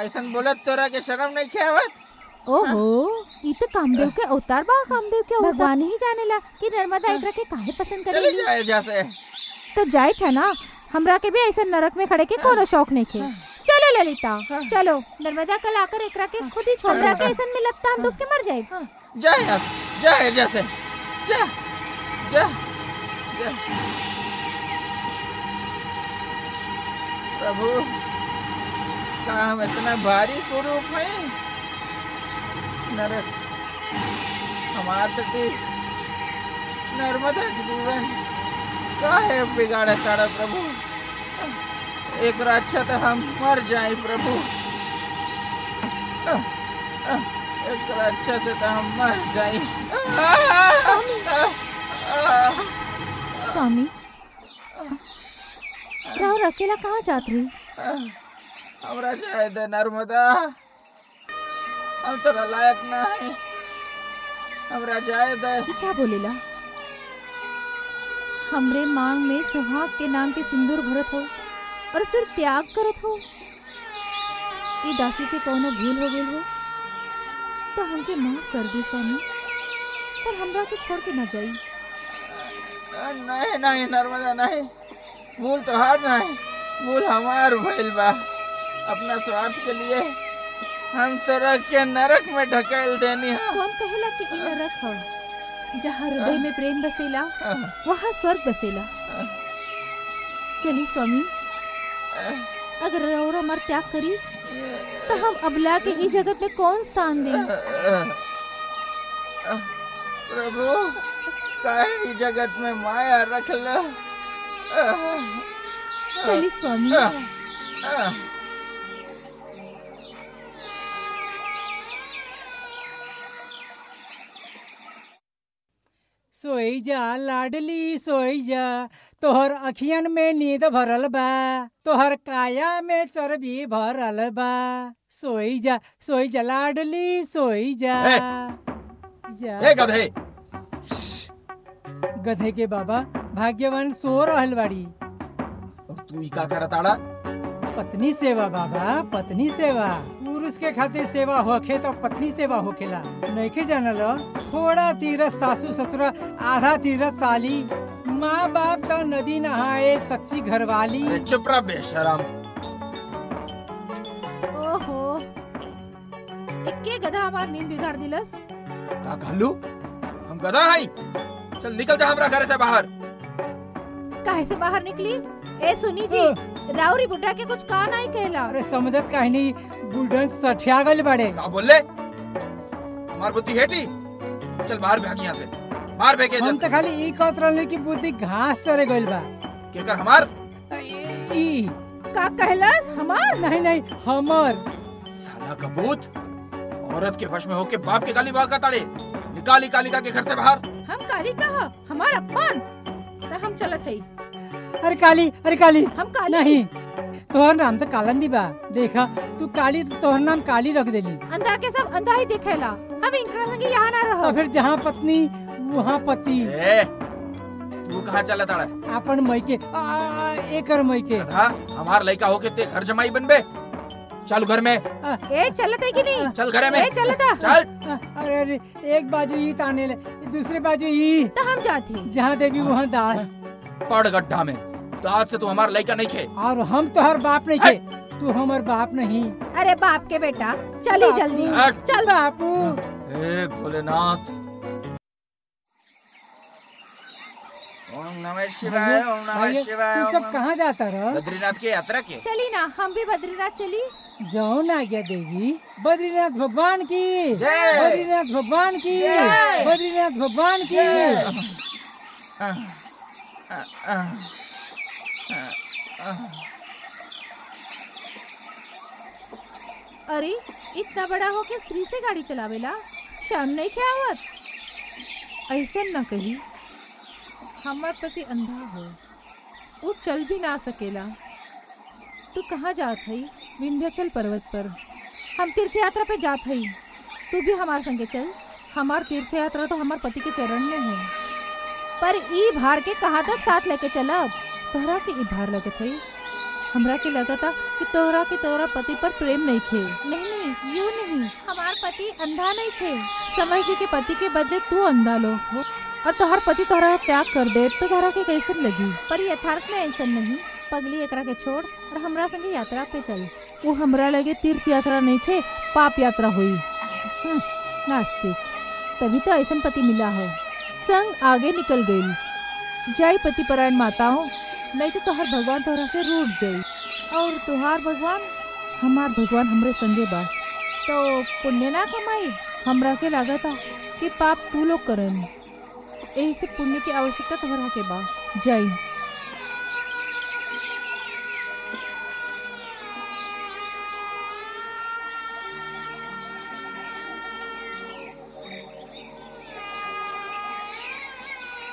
ऐसन बोलत तोरा के शर्म नहीं खेवत? ओहो ई तो कामदेव के अवतार बा कामदेव के अवतार। भगवान ही जानेला कि नर्मदा एकरा के काहे पसंद चली करेली जाए जैसे। तो जाए था ना? हमरा के भी ऐसे नरक में खड़े के कोनो शौक नहीं खे चलो ललिता चलो नर्मदा कल आकर एकरा के खुद ही छोड़ के ऐसा मिलब त हम डूब के मर जाए। जाए जाए जैसे। जा जा जा। प्रभु का हम इतना भारी कुरूप हैं। नरक। हमार तो ठीक। नर्मदा के जीवन। काहे बिगाड़े तारा प्रभु? एक अच्छा तो हम मर जाए प्रभु। एक अच्छा से तो हम मर जाए। स्वामी। अकेला कहाँ जात रही? हमरा जाए दे नर्मदा। हम तोरा लायक ना है। हमरा जाए दे ये क्या बोलेला हमरे मांग में सुहाग के नाम के सिंदूर भरत हो और फिर त्याग करत हो। ये दासी से कौनो भूल हो गई हो? तो हमके माफ़ कर दे स्वामी पर हमरा के छोड़ के ना जाई। नहीं नहीं नर्मदा नहीं। भूल तो हार नहीं भूल हमार भइल बा। अपना स्वार्थ के लिए। हम तोरा के नरक में ढकेल देनी है। कौन कहेला कि ई नरक हो? जहाँ हृदय में प्रेम बसेला वहाँ स्वर्ग बसेला। चली स्वामी अगर रौरा मर त्याग करी तो हम अबला के ई जगत में कौन स्थान दे? प्रभु काहे जगत में माया रख लो? चली स्वामी। सोई जा लाडली सोई जा। तोहर अखियन में नींद भरल बा तोहर काया में चर्बी भरल बा। सोई जा सोई जा लाडली सोई जा। ए! जा। ए गधे! गधे के बाबा भाग्यवान सो रहल बाड़ी। और तू ई का करताड़ा? पत्नी सेवा बाबा पत्नी सेवा। पुरुष के खातिर सेवा होखे तो पत्नी सेवा होखेला। नइखे जानल? थोड़ा तीरथ सासू ससुरा आधा तीरथ साली। माँ बाप तो नदी नहाए सच्ची घरवाली। चुप रह बेशरम। ओहो। इक्के गधा हमार नींद बिगाड़ दिलस? का कहलू हम गधा हई चल निकल जा हमरा घर से बाहर। काहे से बाहर निकली? ए सुनी जी। राउरी बुढ़ा के कुछ कहा नहीं कहला। अरे समझत काहे नहीं बुढ़न सठिया गल बड़े। का बोल ले हमार बुद्धि हेटी? चल बाहर भाग यहाँ से। बाहर फेंके हम तो खाली ई कहत रहले कि बुद्धि घास चरे गइल बा। केकर हमार? ई। का कहलस? हमार? नहीं नहीं हमर। साला कबूत औरत के वश में होके बाप के गाली बाग का ताड़े। निकाली कालिका के घर से बाहर। हम काली कहा? हमार अपमान त हम चलत हई। अरे काली अरे काली। हम काली नहीं तोहर नाम तो कालंदी बा। देखा तू काली तो तोहर नाम काली रख देली। अंधा के सब अंधा ही दिखेला। हम इनकरा संगे यहाँ ना तो फिर जहाँ पत्नी वहाँ पति। ए तू कहाँ चला ताड़ा अपन मईके आ, आ, एकर मईके गधा हमार लड़का होके ते घर जमाई बनबे। चल घर में। ए चलत है कि नहीं? चल घरे में। ए चलत है। चल। अरे अरे एक बाजू ई ताने ले दूसरे बाजू ई तो हम जाते जहाँ देवी वहाँ दास। पड़ गड्ढा में। तो आज से तू हमार लड़का नहीं खे। और हम तो हर बाप नहीं थे तू हमर बाप नहीं। अरे बाप के बेटा चली। जल्दी। चल। बापू। भोलेनाथ। ओम नमः शिवाय ओम नमः शिवाय तू सब कहाँ जाता रहा? बद्रीनाथ के यात्रा के। चली ना हम भी बद्रीनाथ चली। जाओ ना गया देवी। बद्रीनाथ भगवान की। बद्रीनाथ भगवान की। बद्रीनाथ भगवान की। अरे, इतना बड़ा हो के स्त्री से गाड़ी चलावेला? शाम नहीं के आवत? ऐसा न कही। हमार पति अंधा हो। वो चल भी ना सकेला। तू कहाँ जात हई विंध्याचल पर्वत पर। हम तीर्थ यात्रा पे जात हई तू भी हमारे संगे चल। हमार तीर्थ यात्रा तो हमार पति के चरण में है। पर ई भार के कहाँ तक साथ लेके चलब? तोहरा के ई भार लगत हई। हमरा के लगता कि तोहरा के तोहरा पति पर प्रेम नहीं खे। नहीं नहीं यू नहीं। हमार पति अंधा नहीं थे समझ ली कि पति के बदले तू अंधा लोग हो। और तोहर पति तोहरा त्याग कर दे तो तोहरा के कैसे लगी? पर यथार्थ में ऐसा नहीं। पगली एकरा के छोड़ और हमरा संगे यात्रा पे चल। वो हमरा लगे तीर्थ यात्रा नहीं थे पाप यात्रा हुई। हम्म, नास्तिक। तभी तो ऐसा पति मिला है। संग आगे निकल गई। जय पति परायण माताओं। नहीं तो तोहर भगवान तोहरा से रूट जाई। और तुहार भगवान, हमार भगवान हमरे संगे बा। तो पुण्य ना कमाई? हमरा के लागता कि पाप तू लोग करें। यही से पुण्य की आवश्यकता तोहरा के बा। जय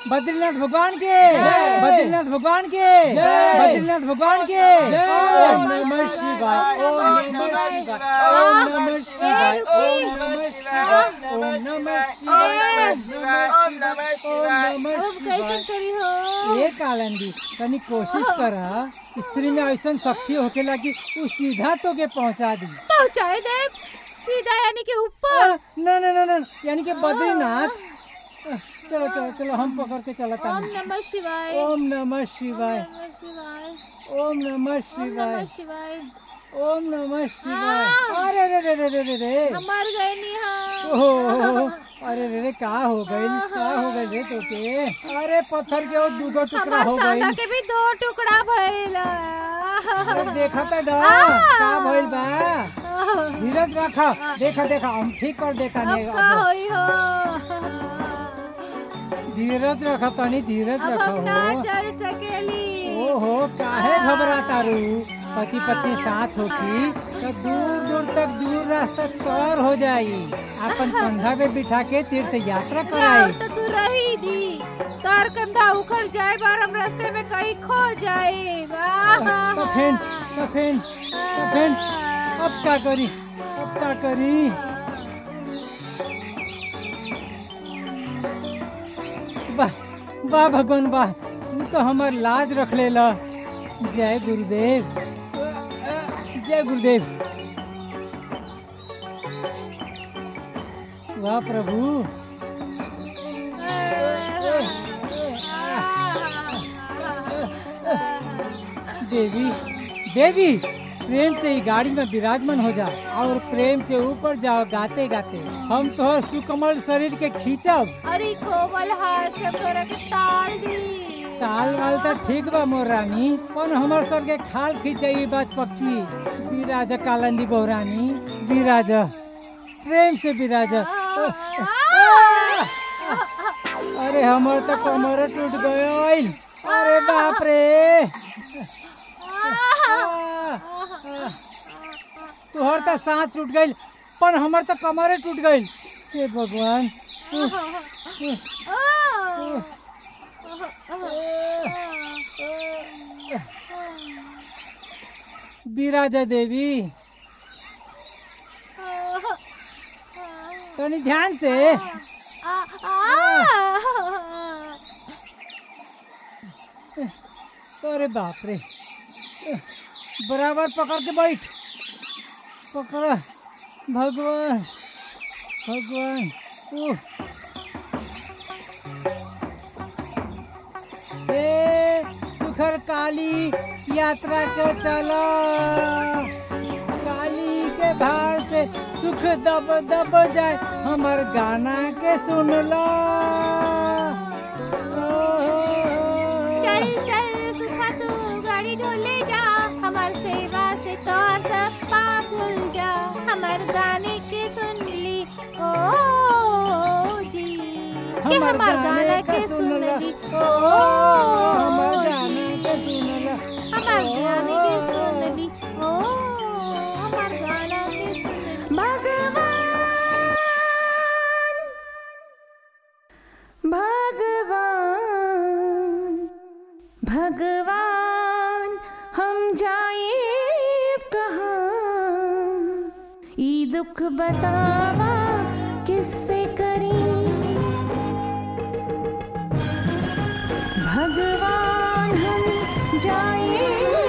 बद्रीनाथ भगवान के। बद्रीनाथ भगवान के। बद्रीनाथ भगवान के। ओम नमः शिवाय। ओम नमः शिवाय। ओम नमः शिवाय ओम नमः शिवाय। ओम नमः शिवाय ओम नमः शिवाय। ओम कैसे करी हो ए कालंदी तनी कोशिश करा स्त्री में ऐसा शक्ति होकेला कि उ सीधा तो के पहुँचा दी। पहुँचाए दे सीधा यानी कि ऊपर। ना ना ना ना यानी कि बद्रीनाथ चलो चलो चलो हम पकड़ के चलता ओम नमः शिवाय। ओम नमः शिवाय। ओम नमः ओम शिवाय। शिवाय। ओम नमः शिवाय। अरे रे रे रे रे रे रे। मर गए नी ओहो अरे रे रे का हो गई? का हो गई रे तोके अरे पत्थर के वो दो टुकड़ा हो गई। के भी दो टुकड़ा भइला देखा तो दा। का भइल बा? धीरज रखा। देखा देखा। हम ठीक कर देता नहीं अब का होई हो? धीरज रखा तनी धीरज रखा। हो चल सकेली। ओहो काहे घबराता रू? पति पत्नी साथ होकी तो दूर दूर तक दूर रास्ता तौर हो जाई। अपन कंधा पे बिठा के तीर्थ यात्रा कराई। तो तू रही दी। तार कंधा उखड़ जाए बार हम रास्ते में कहीं खो जाए। तो फिर तो फिर तो फिर अब क्या करी? अब क्या करी? वाह भगवान वाह तू तो हमार लाज रख लेला जय गुरुदेव। जय गुरुदेव। वाह प्रभु। देवी देवी। प्रेम से ही गाड़ी में विराजमान हो जा और प्रेम से ऊपर जाओ गाते गाते हम तोहर सुकमल शरीर के खींचब अरे कोमल हाथ से तोरा के ताल दी ताल वाल तो ठीक बा मोर रानी पर हमर सर के खाल खींच बात पक्की बिराज कालंदी बहुरानी बिराज प्रेम से बिराज अरे हमर तो कमर टूट गयल अरे बाप रे तुहर तो सांस टूट गईल पर हमर तो कमरे टूट गईल हे भगवान। बिराजा देवी। तनी ध्यान से। अरे बाप रे। बराबर पकड़ के बैठ। पकड़। भगवान भगवान ए, सुखर काली यात्रा के चलो। काली के भार से सुख दब दब जाए, हमर गाना के सुन लो। चल चल, सुखा तू, गाड़ी ढोले जा, हमार सेवा से तोहर सब हमार गाने के सुन ली। ओ जी। के हमार गाना के सुन ली। ओ हमर गाना के सुन लो। हमार गाने के सुन ली। ओ हमार गाना के सुन भगवान। भगवान। भगवान। दुख बतावा किससे करी? भगवान हम जाए।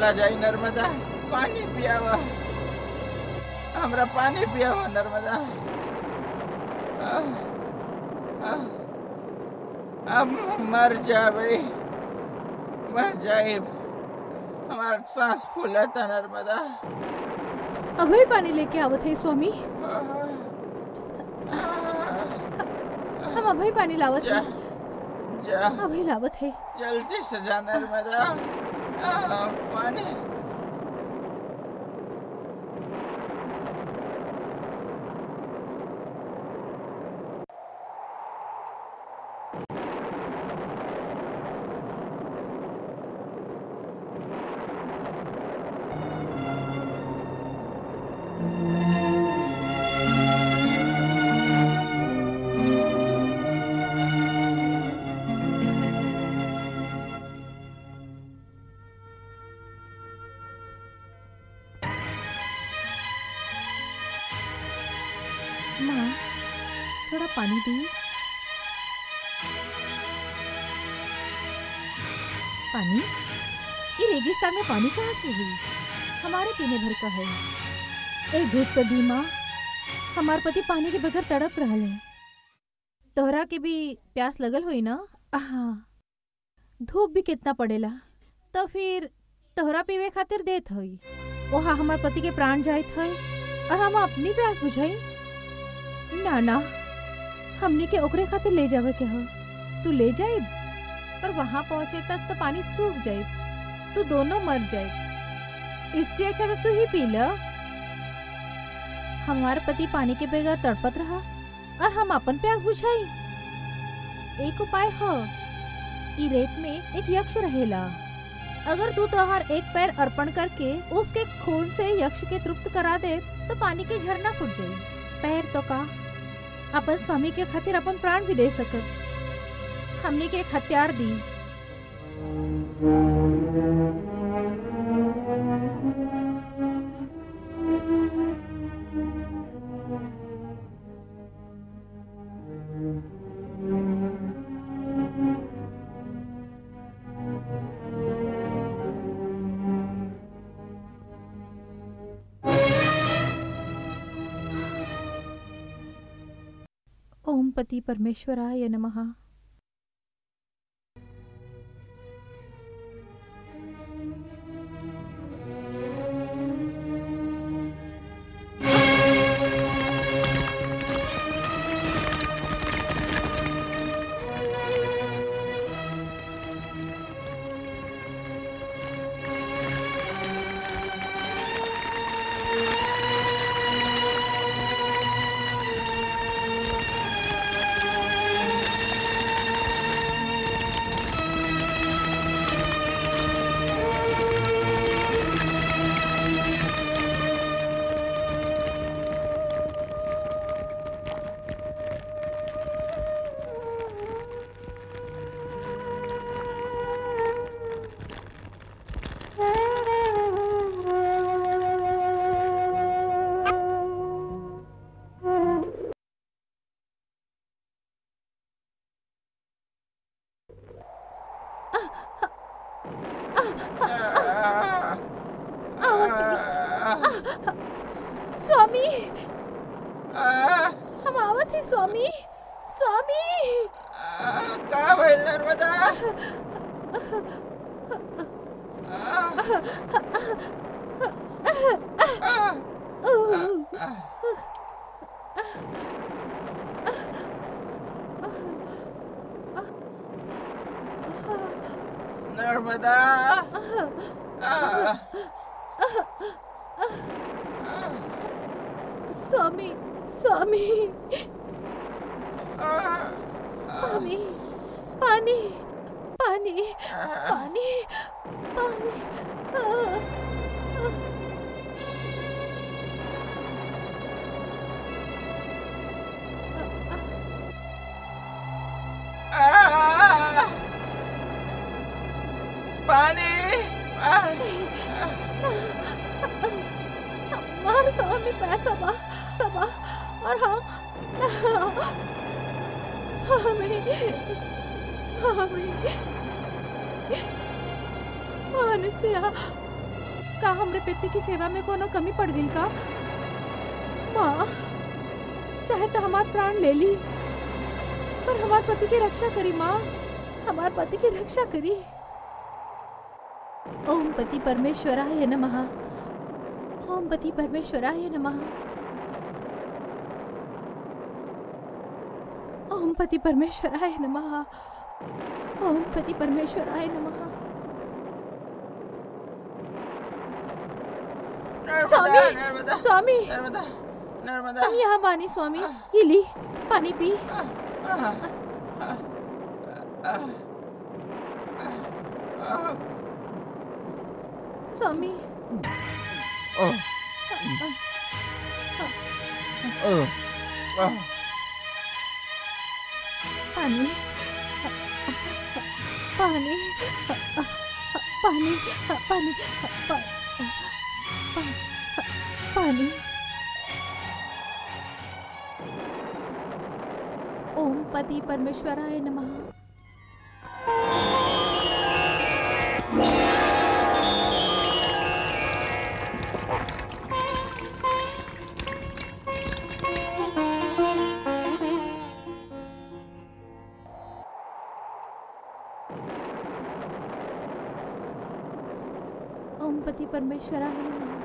चला जाए नर्मदा पानी पियावा। हमरा पानी पियावा नर्मदा। अब मर जावे मर जाए हमार सांस फूलता नर्मदा। अभी पानी लेके आवत है स्वामी। हम अभी पानी लावत जा है जा अभी लावत है। जल्दी से जा नर्मदा। आह, पानी रेगिस्तान में पानी कहाँ से हुई? हमारे पीने भर का है। एक घूट तो दी माँ हमार पति पानी के बगैर तड़प रहल है। तोहरा के भी प्यास लगल हुई ना? हाँ धूप भी कितना पड़ेला। तो फिर तोहरा पीवे खातिर देत हई। वहाँ हमार पति के प्राण जाइत हई और हम अपनी प्यास बुझाई। ना ना, हमनी के ओकरे खातिर ले जावे के हो। तू ले जाए पर वहाँ पहुँचे तक तो पानी सूख जाए तू दोनों मर जाए। इससे अच्छा तो तू ही पी ल। हमारे पति पानी के बगैर तड़पत रहा और हम अपन प्यास बुझाई। एक उपाय हो रेत में एक यक्ष रहेला। अगर तू तोहार एक पैर अर्पण करके उसके खून से यक्ष के तृप्त करा दे तो पानी के झरना फूट जाई पैर तो का, अपन स्वामी के खातिर अपन प्राण भी दे सकत। हमने के एक हथियार दी। ओम पति परमेश्वराय नमः। हमार प्राण ले ली। पर हमार पति की रक्षा करी माँ। हमार पति की रक्षा करी। ओम पति परमेश्वराय नमः। ओम पति परमेश्वराय नमः। ओम पति परमेश्वराय नमः। ओम पति परमेश्वराय नमः। स्वामी स्वामी। यहाँ बानी स्वामी। ये पानी पी। परमेश्वराय नमः। ओम पति परमेश्वराय नमः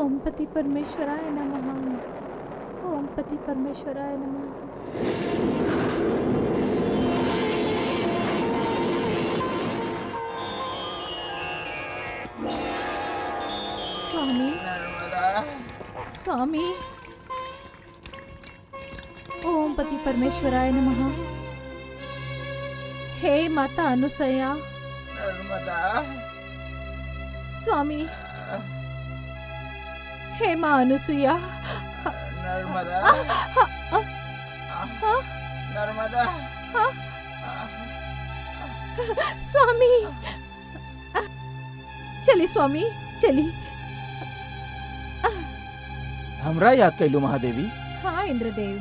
ओम पति परमेश्वराय नमः। ओम पति परमेश्वराय नमः। स्वामी। स्वामी। ओम पति परमेश्वराय नमः। हे माता अनुसया। स्वामी। हे माँ अनुसुया नर्मदा। नर्मदा स्वामी। चली स्वामी चली। हमरा याद कैलू महादेवी। हाँ इंद्रदेव।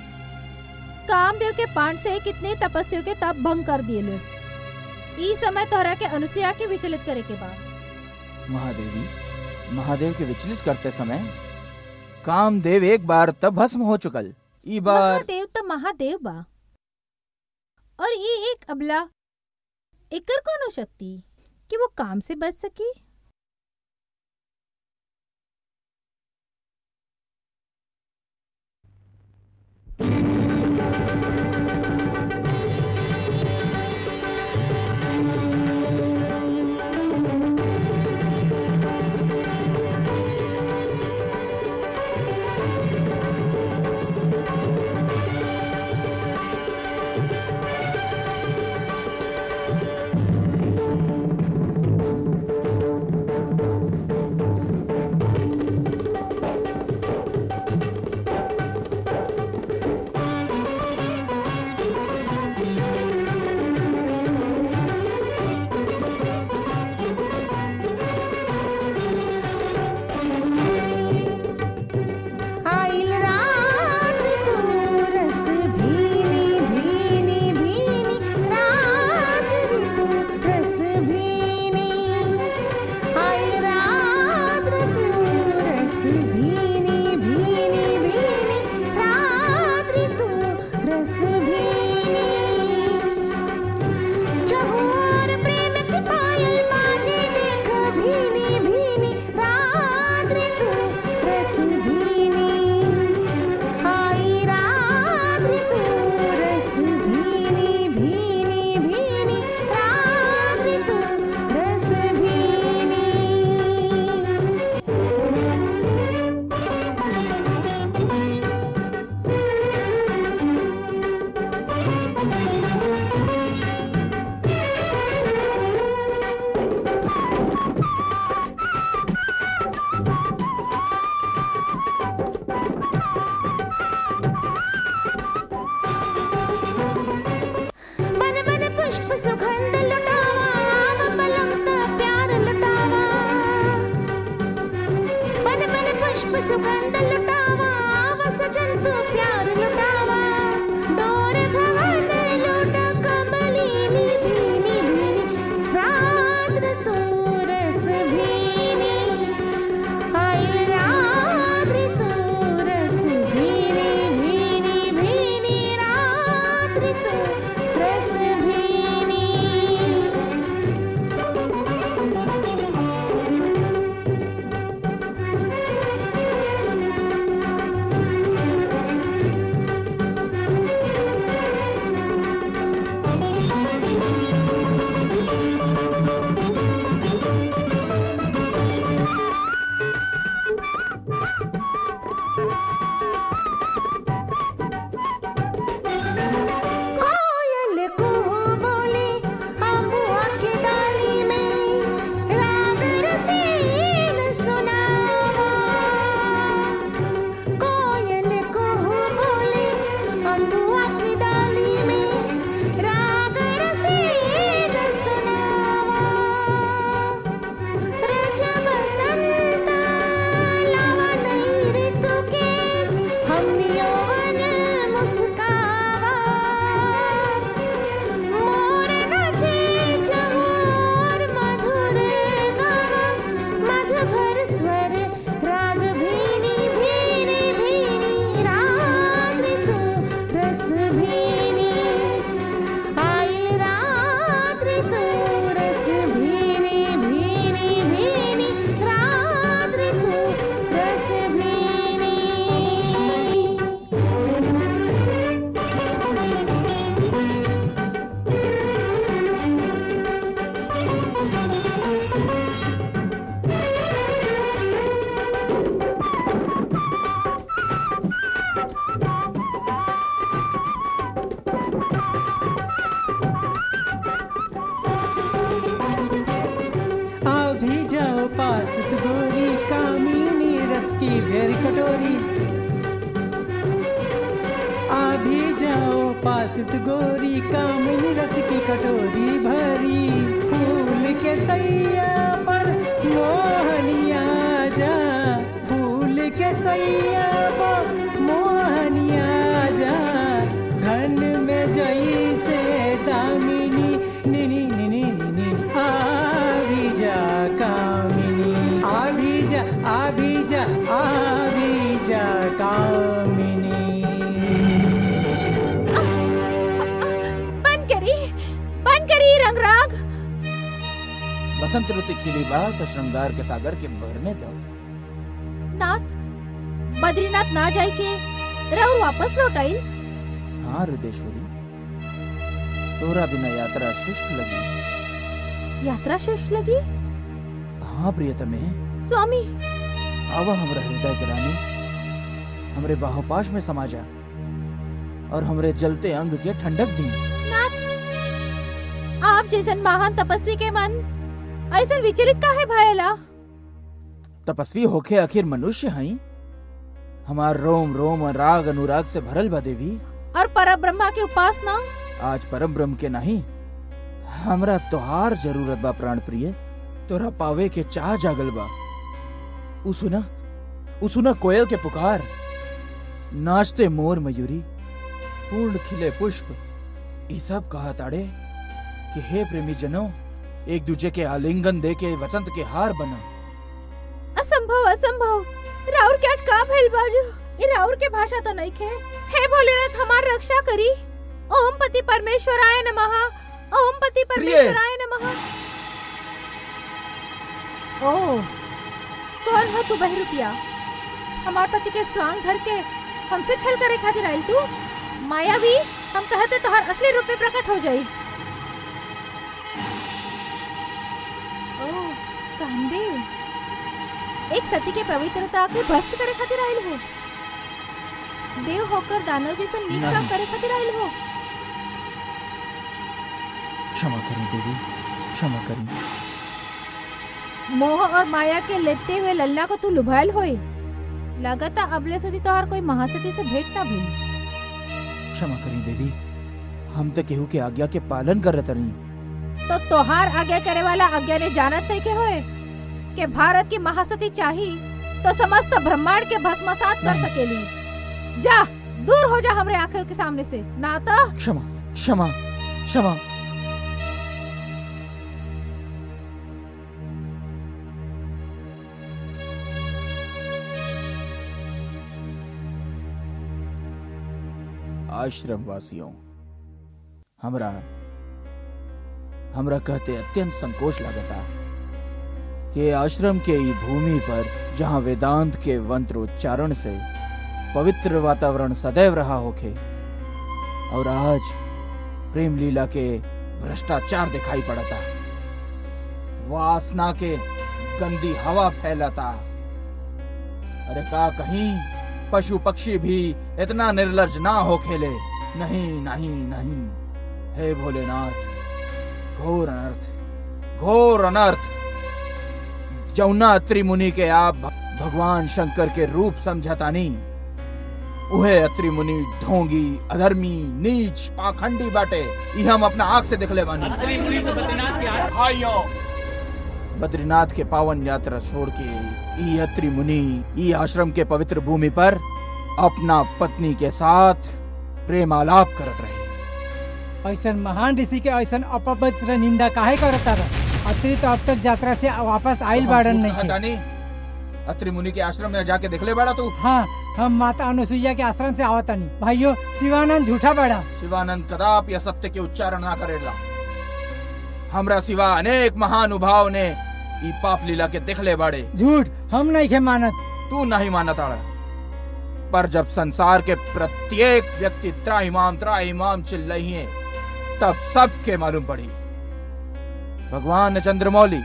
कामदेव के पांड से कितने तपस्या के तप भंग कर दिए ई समय तोहरा के अनुसुया के विचलित करे के बाद। महादेवी महादेव के विचलित करते समय कामदेव एक बार तब भस्म हो चुकल। बार महादेव तो महादेव बा। और ये एक अबला एकर कोनो शक्ति कि वो काम से बच सकी? तो के सागर के भरने दो। नाथ बद्रीनाथ ना जाई के राउर वापस लौट आइल हाँ हृदेश्वरी तोरा बिना यात्रा शुष्क लगी। यात्रा शेष लगी? हाँ प्रियतमे। स्वामी। आवा हमरा हृदय के रानी। हमरे बाहुपाश में समा जा। और हमरे जलते अंग के ठंडक दी। नाथ आप जैसन महान तपस्वी के मन ऐसन विचलित काहे भयला तपस्वी होके आखिर मनुष्य हई हमार रोम रोम और राग अनुराग से भरल बा देवी। और परब्रह्मा के उपासना? आज परम ब्रह्म के नहीं हमरा तोहार ज़रूरत बा प्राण प्रिय। तोरा पावे के चाह जागल बा। उ सुना उ सुना कोयल के पुकार। नाचते मोर मयूरी पूर्ण खिले पुष्प। ई सब कहा ताड़े कि हे प्रेमी जनो एक दूजे के आलिंगन दे के वसंत के हार बना। असंभव असंभव। राउर के आज का भइल बाजू? ई राउर के भाषा तो नहीं खे। हे भोलेनाथ हमार रक्षा करी। ओम पति परमेश्वराय नमः। ओम पति परमेश्वराय नमः। ओ कौन हो तू बहरूपिया? हमार पति के स्वांग धर के हमसे छल करे खातिर आई तू? मायावी हम कहते तोहर असली रूप में प्रकट हो जाई। कामदेव। एक सती के पवित्रता के भ्रष्ट करे खातिर आइल हो। देव होकर दानव जैसा नीच काम करे खातिर आइल हो। क्षमा करी देवी क्षमा करी। मोह और माया के लिपटे हुए लल्ला को तू लुभायल होए। लगता अबले सदी तोहर कोई महासती से भेंट ना भइल क्षमा करी देवी हम तो केहू के आज्ञा के पालन करत रही तो तोहार आज्ञा करे वाला आज्ञा ने जानत नहीं के होए? कि भारत की महासती चाही तो समस्त ब्रह्मांड के भस्मसात कर। सकेली। जा दूर हो जा हमरे आँखों के सामने से। ना तो क्षमा क्षमा क्षमा। आश्रम वासियों हमरा हमरा कहते अत्यंत संकोच लगता कि आश्रम के ई भूमि पर, जहाँ वेदांत के मंत्र उच्चारण से पवित्र वातावरण सदैव रहा होखे, और आज प्रेम लीला के भ्रष्टाचार दिखाई पड़ता, वासना के गंदी हवा फैलाता। अरे का कहीं पशु पक्षी भी इतना निर्लज ना हो खेले? नहीं नहीं नहीं। हे भोलेनाथ घोर अनर्थ घोर अनर्थ। जमुना त्रिमुनि के आप भगवान शंकर के रूप समझतानी उहे अत्रि मुनि ढोंगी अधर्मी नीच पाखंडी बाटे ई हम अपना आँख से दिखले बानी। भाइयों! बद्रीनाथ के पावन यात्रा छोड़ के ई अत्रि मुनि ई आश्रम के पवित्र भूमि पर अपना पत्नी के साथ प्रेम आलाप करत रहे। ऐसा महान ऋषि के ऐसा अपवित्र निंदा काहे करता बा अत्री तो अब तक यात्रा से वापस आइल बाड़न नहीं। हटानी? अत्रि मुनि के आश्रम में जाके दिखले बड़ा तू? हाँ हम माता अनुसुईया के आश्रम से आवतानी भाइयों शिवानंद झूठा बड़ा। शिवानंद कदाप कदापि असत्य के उच्चारण ना करेला। हमरा सिवा अनेक महानुभाव ने ई पाप लीला के दिखले बाड़े। झूठ हम नहीं के मानत। तू नहीं मानत आड़ा। पर जब संसार के प्रत्येक व्यक्ति त्राहिमाम त्राहिमाम चिल्लही है तब सबके मालूम पड़ी। भगवान चंद्रमौली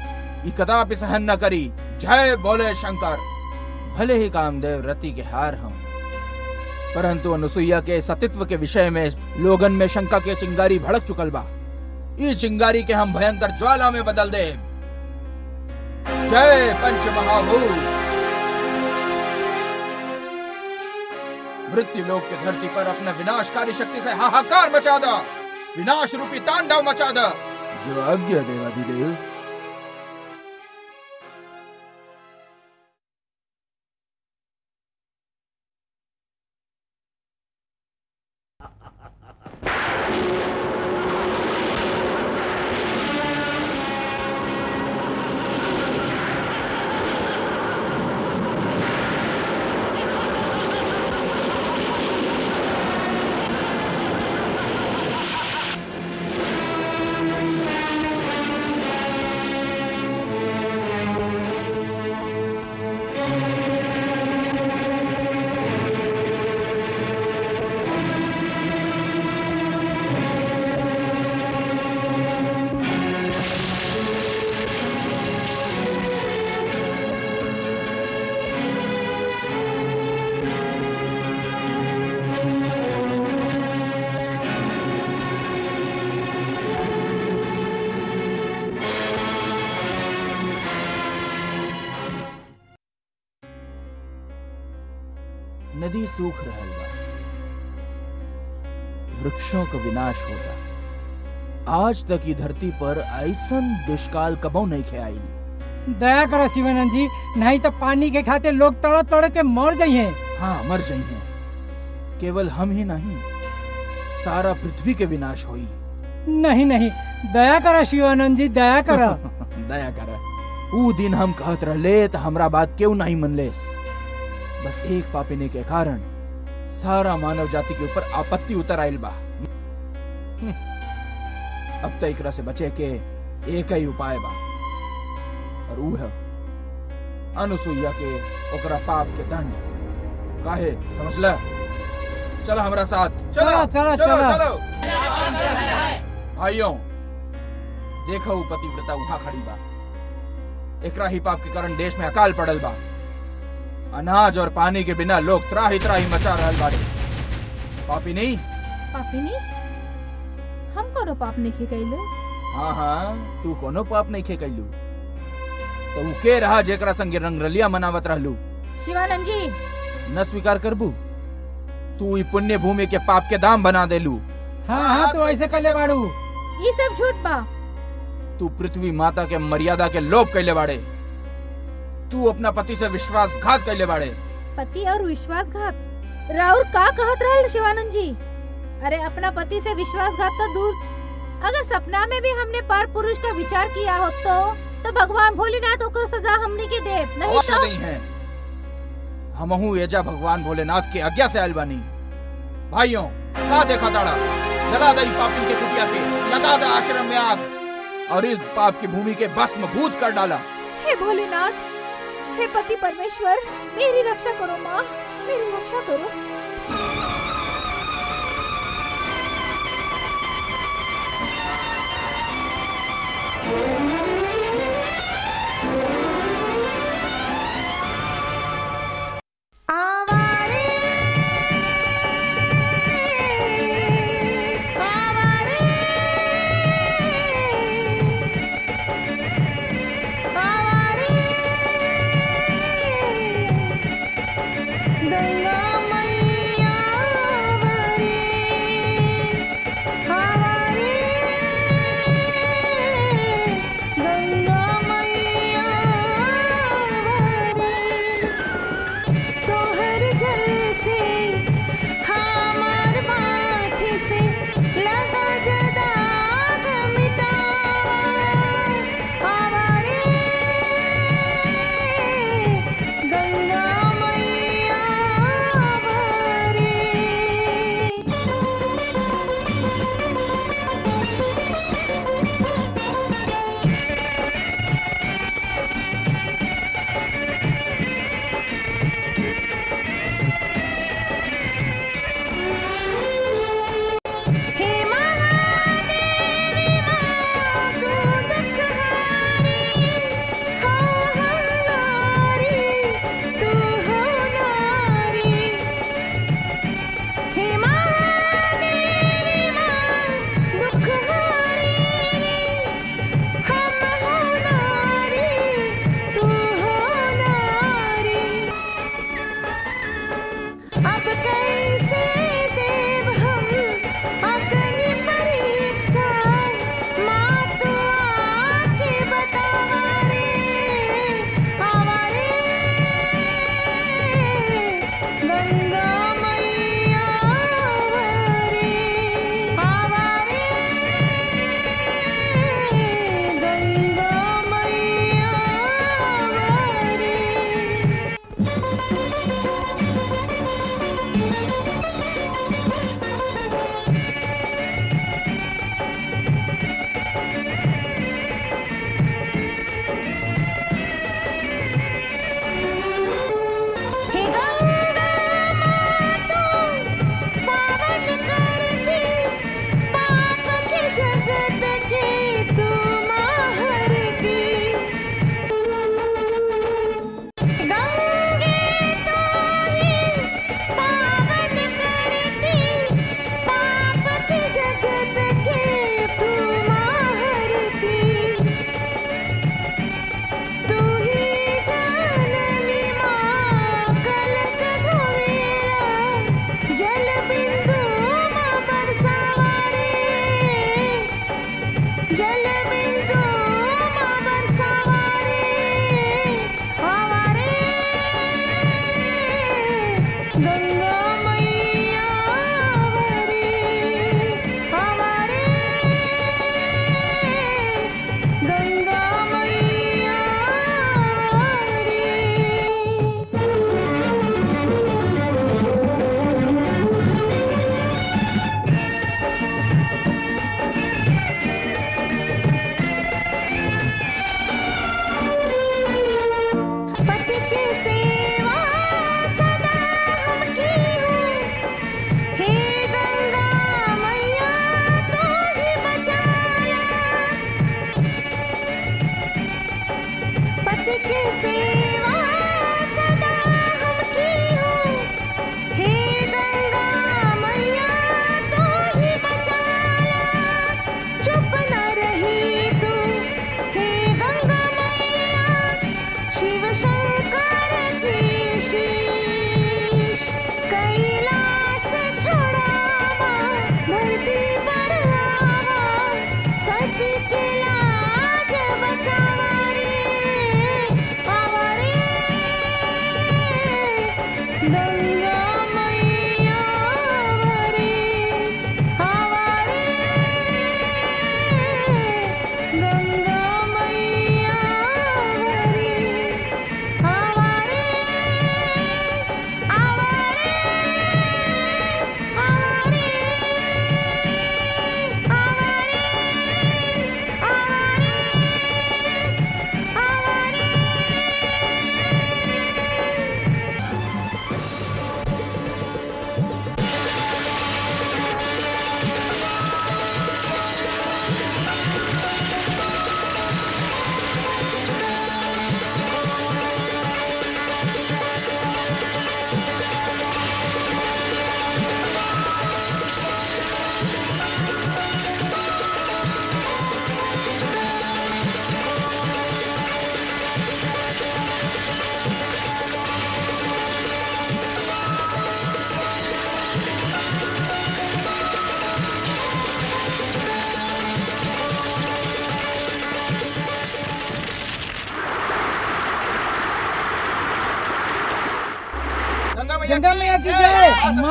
कदापि सहन न करी। जय बोले शंकर। भले ही कामदेव रति के हार हम परंतु अनुसुईया के सतित्व के विषय में लोगन में शंका के चिंगारी भड़क चुकल बा। इस चिंगारी के हम भयंकर ज्वाला में बदल दे जय पंच महाभूत मृत्यु लोक की धरती पर अपने विनाशकारी शक्ति से हाहाकार मचा दा। विनाश रूपी तांडव मचा दा। जो आज्ञा देवाधिदेव नदी सूख रहल बा। वृक्षों का विनाश होता। आज तक ई धरती पर ऐसन दुष्काल कबो नहीं खेआईल दया करो शिवानंद जी नहीं तो पानी के खाते लोग तड़प तड़प के मर जाइए। हाँ मर जाइए। केवल हम ही नहीं सारा पृथ्वी के विनाश हुई। नहीं नहीं दया करा शिवानंद जी दया करा। दया करा। ऊ दिन हम कहत रहले त हमरा बात क्यों नहीं मनलेस? बस एक पापिने के कारण सारा मानव जाति के ऊपर आपत्ति उतर आइल बा। हम्म, अब तो एकरा से बचे के एक ही उपाय बा। और ऊ है अनुसुईया के ओकरा पाप के दंड। काहे? समझला चल हमरा साथ। चलो, चलो, चलो। चलो भाइयों देखो पतिव्रता उठा खड़ी बा। एकरा ही पाप के कारण देश में अकाल पड़ल बा। अनाज और पानी के बिना लोग त्राही त्राही मचा रहल बाड़े। पापी नहीं? पापिनी हम कोनो पाप नहीं कैले हाँ हाँ तू कोनो पाप नहीं खे कैलू तो ऊ के रहा जेकरा संगे रंगरलिया मनावत रहलू? शिवानंद जी न स्वीकार करबू? तू ई पुण्य भूमि के पाप के दाम बना देलू। हाँ हाँ तो ऐसे कैले बाड़ू। ये सब झूठ बा। तू पृथ्वी माता के मर्यादा के लोप कैले बाड़े। तू अपना पति से विश्वासघात कैले बाड़े। पति और विश्वासघात? राउर का कहत रहल शिवानंद जी अरे अपना पति से विश्वासघात तो दूर। अगर सपना में भी हमने पर पुरुष का विचार किया हो तो तो भगवान भोलेनाथ ओकर सजा हमने के दे नहीं तो? नहीं है। हमहू एजा भगवान भोलेनाथ के आज्ञा से आयल बानी। भाइयों का देखा ताड़ा जला दई पापिन के कुटिया के लगा दे आश्रम में आग और इस पाप की भूमि के भस्म भूत कर डाला। हे भोलेनाथ हे पति परमेश्वर मेरी रक्षा करो माँ। मेरी रक्षा करो।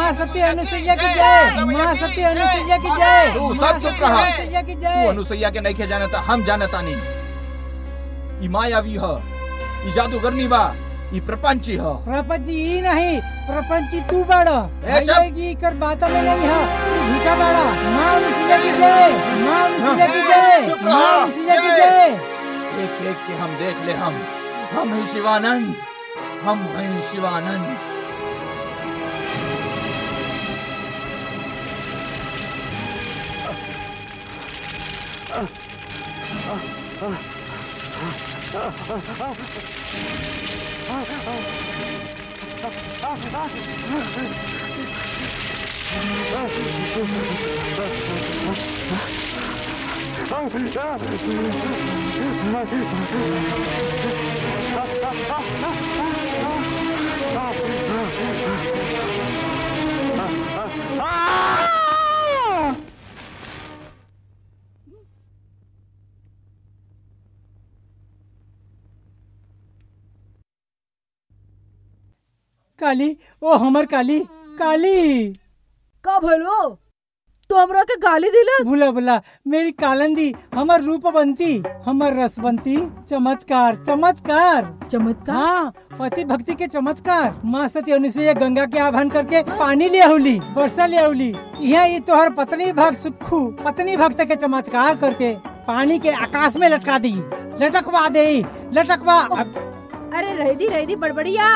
माँ सत्य अनुसैया की जय माँ सत्य अनुसैया की जय। तू सब चुप रहा। तू अनुसैया के नहीं जानता हम जानता नहीं। ई मायावी ह ई जादूगरनी बा ई प्रपंची ह। प्रपंच ही नहीं प्रपंची तू बड़ा। की कर बातों में नहीं है तू झूठा बड़ा। माँ अनुसैया की जय माँ अनुसैया की जय माँ अनुसैया की। जय। एक एक के हम देख ले हम। हम ही शिवानंद। हम हैं शिवानंद। 아, 아, 아, काली ओ हमर काली काली। का भलो? तो हमरा के गाली दिलस? भूला भूला मेरी कालंदी हमर रूपवंती हमर रसवंती चमत्कार चमत्कार। चमत्कार? हाँ पति भक्ति के चमत्कार। माँ सती अनुसुईया गंगा के आह्वान करके पानी ले आउली वर्षा ले आउली। यहाँ ये तोहर पत्नी भक्त सुखू पत्नी भक्त के चमत्कार करके पानी के आकाश में लटका दी। लटकवा दे लटकवा। अब अरे रहदी रहदी बड़बड़िया।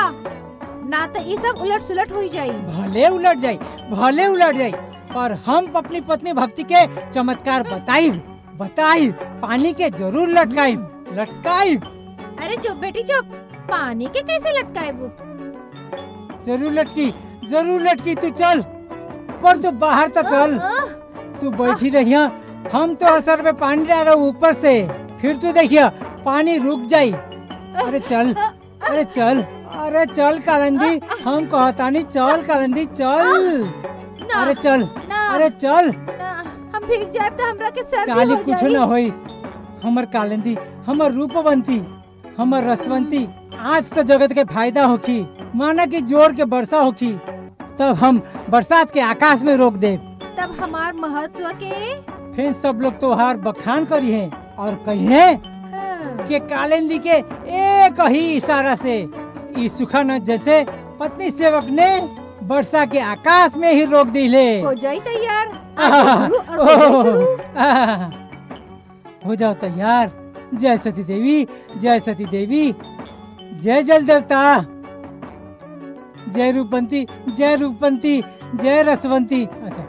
ना तो ये सब उलट सुलट हो जाई भले उलट जाई भले उलट जाई पर हम अपनी पत्नी भक्ति के चमत्कार बताई बताई पानी के ज़रूर लटकाई लटकाई अरे चुप बेटी चुप। पानी के कैसे लटकाए वो? ज़रूर लटकी ज़रूर लटकी तू चल। पर तू बाहर तो चल। तू बैठी रही हम तो असर में पानी डाल रहा ऊपर से। फिर तू देखिया पानी रुक जाई अरे चल अरे चल। अरे चल कालंदी हम कहतानी चल कालंदी चल। अरे चल अरे चल। हम भीग जाए तो हमरा के सर्दी काली कुछ न होई। हमर कालिंदी हमर रूपवंती हमर रसवंती आज तो जगत के फ़ायदा होखी माना कि ज़ोर के वर्षा होखी। तब हम बरसात के आकाश में रोक दे तब हमार महत्व के? फिर सब लोग त्योहार बखान करी है और कहिए हाँ, कि कालिंदी के एक ही इशारा से इस सुखानंद जैसे पत्नी सेवक ने वर्षा के आकाश में ही रोक दी ले। हो जाई तैयार। हो हो जाओ तैयार। जय सती देवी जय सती देवी। जय जल देवता। जय रूपंती जय रूपवंती जय रसवंती। अच्छा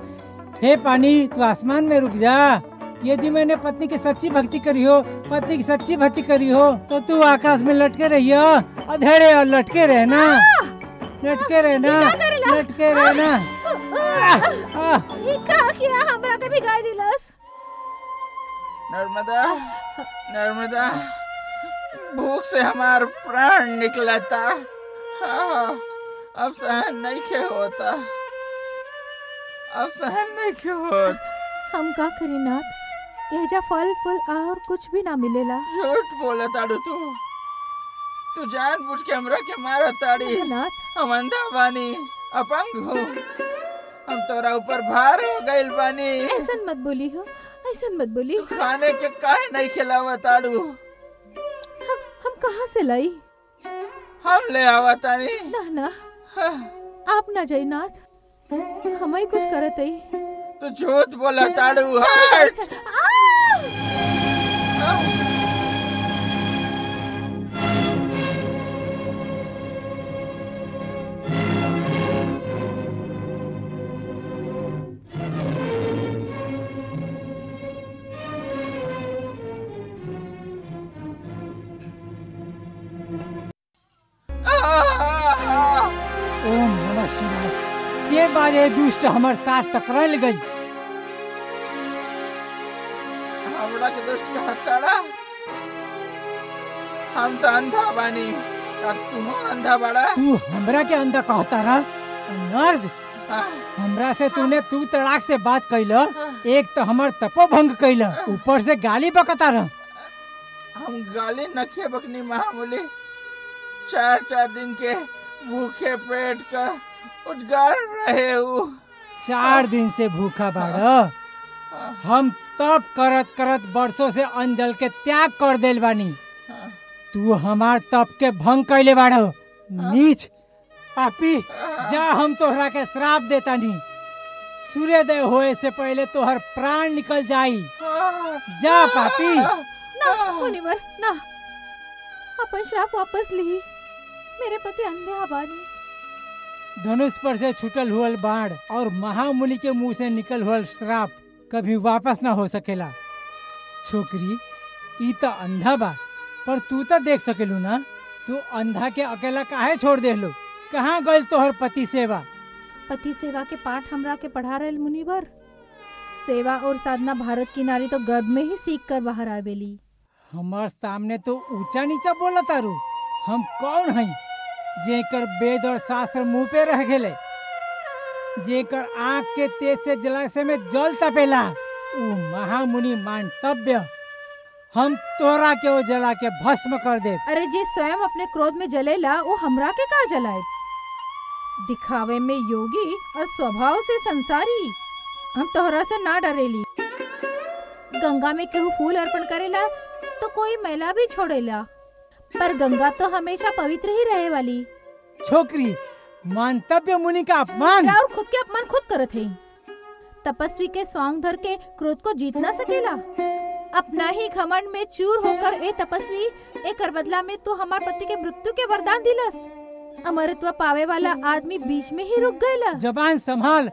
हे पानी तू आसमान में रुक जा। यदि मैंने पत्नी की सच्ची भक्ति करी हो पत्नी की सच्ची भक्ति करी हो तो तू आकाश में लटके रहियो। अधेड़े और लटके रहना। लटके रहना। लटके रहना। आह, आह, ई का किया हमरा के भिगाई दिलस। नर्मदा नर्मदा भूख से हमार प्राण निकला था हाँ, अब सहन नहीं के होता। अब सहन नहीं के होता। हम का करी नाथ एजा फल फूल और कुछ भी ना मिलेला। झूठ बोला ताड़ू तू। तू जान पूछ के हमरा के मारा ताड़ी नाथ हम अंधा बानी अपंग हूँ। हम तोरा ऊपर भार हो गइल बानी। ऐसन मत बोली हो ऐसन मत बोली तू खाने के काहे नहीं खिलावा ताड़ू हम हम कहाँ से लाई? हम ले आवा तानी ना ना। आप ना जाई नाथ। हम ही कुछ करत ही तू झूठ बोला ताड़ू हट। ओम नमः शिवाय। दुष्ट हमर साथ टकराल गई। हमरा के दुष्ट कहा ताड़ा हम तो अंधा बानी। का तू अंधा बड़ा। तू हमरा के अंदर कहता रहा नर्ज हमरा से तूने तू तड़ाक से बात कैल एक तो हमर तपो भंग कैल ऊपर से गाली बकता रहा। हम गाली नखे बकनी महामूली चार चार दिन के भूखे पेट का उजगार रहे हूँ चार दिन से भूखा बाड़। हम तप करत करत बरसों से अंजल के त्याग कर देल बानी। तू हमार तप के भंग कैले बाड़। नीच। पापी जा हम तोहरा के श्राप देता नहीं सूर्योदय होए से पहले तोहर प्राण निकल जाई। जा पापी। ना मुनिवर ना। अपन श्राप वापस ली। मेरे पति अंधे आबानी धनुष पर से छुटल हुआ बाढ़ और महामुनि के मुँह से निकल हुआ श्राप। कभी वापस ना हो सकेला। छोकरी ई तो अंधा बा पर तू तो देख सकेलू ना। तू अंधा के अकेला काहे छोड़ देलू? कहाँ गइल तोहर पति सेवा? पति सेवा के पाठ हमरा के पढ़ा रहे मुनिवर। सेवा और साधना भारत की नारी तो गर्भ में ही सीख कर बाहर आवेली। हमार सामने तो ऊँचा नीचा बोला तारू हम कौन हई? जेकर वेद और शास्त्र मुँह पे रह गेले। जेकर आँख के तेज से जलाशय में जल तपेला ऊ महामुनि मानतव्य हम तोरा के ओ जला के भस्म कर दे अरे जे स्वयं अपने क्रोध में जलेला वो हमरा के का जलाए दिखावे में योगी और स्वभाव से संसारी हम तोहरा से ना डरेली। गंगा में केहू फूल अर्पण करेला तो कोई मैला भी छोड़ेला। पर गंगा तो हमेशा पवित्र ही रहे वाली। छोकरी मानतव्य मुनि का अपमान। और खुद के अपमान खुद करत है। तपस्वी के स्वांग धर के क्रोध को जीत ना सकेला। अपना ही घमंड में चूर होकर ए तपस्वी एकर बदला में तो हमार पति के मृत्यु के वरदान दिलस। अमरत्व पावे वाला आदमी बीच में ही रुक गएला जबान संभाल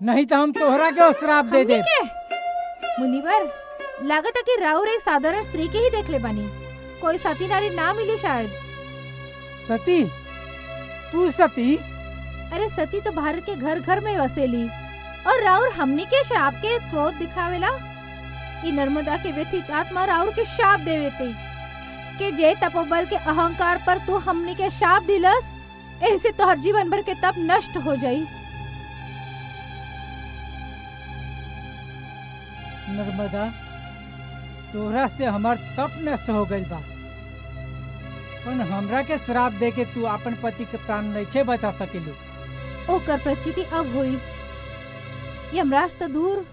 नहीं तो हम तोहरा के श्राप दे दे मुनिवर लागत है कि राउर एक साधारण स्त्री के ही देख ले बानी। कोई सती नारी ना मिली शायद। सती? तू सती? अरे सती तो भारत के घर घर में वसेली। और राउर हमनी के श्राप के क्रोध दिखावेला? ई नर्मदा के व्यथित आत्मा राउर के शाप देवे थे। कि जे तपोबल के अहंकार पर तू हमनी के शाप दिलस ऐसे तो हर जीवन भर के तप नष्ट हो जाई। नर्मदा तोहरा से हमार तप नष्ट हो गइल बा। पण हमरा के श्राप दे के तू अपन पति के प्राण नइखे बचा सकेलू। ओकर प्रचिति अब हुई। यमराज तो दूर।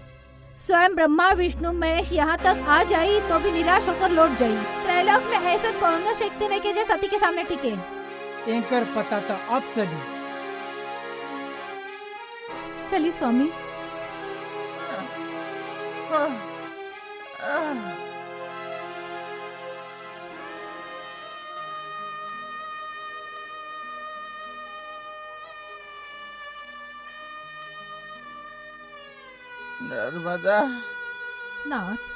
स्वयं ब्रह्मा विष्णु महेश यहाँ तक आ जाई तो भी निराश होकर लौट जाई। त्रैलोक में ऐसा कौन शक्ति नहीं के जो सती के सामने टिके। एंकर पता तो अब चली। चली स्वामी। नर्मदा नाथ।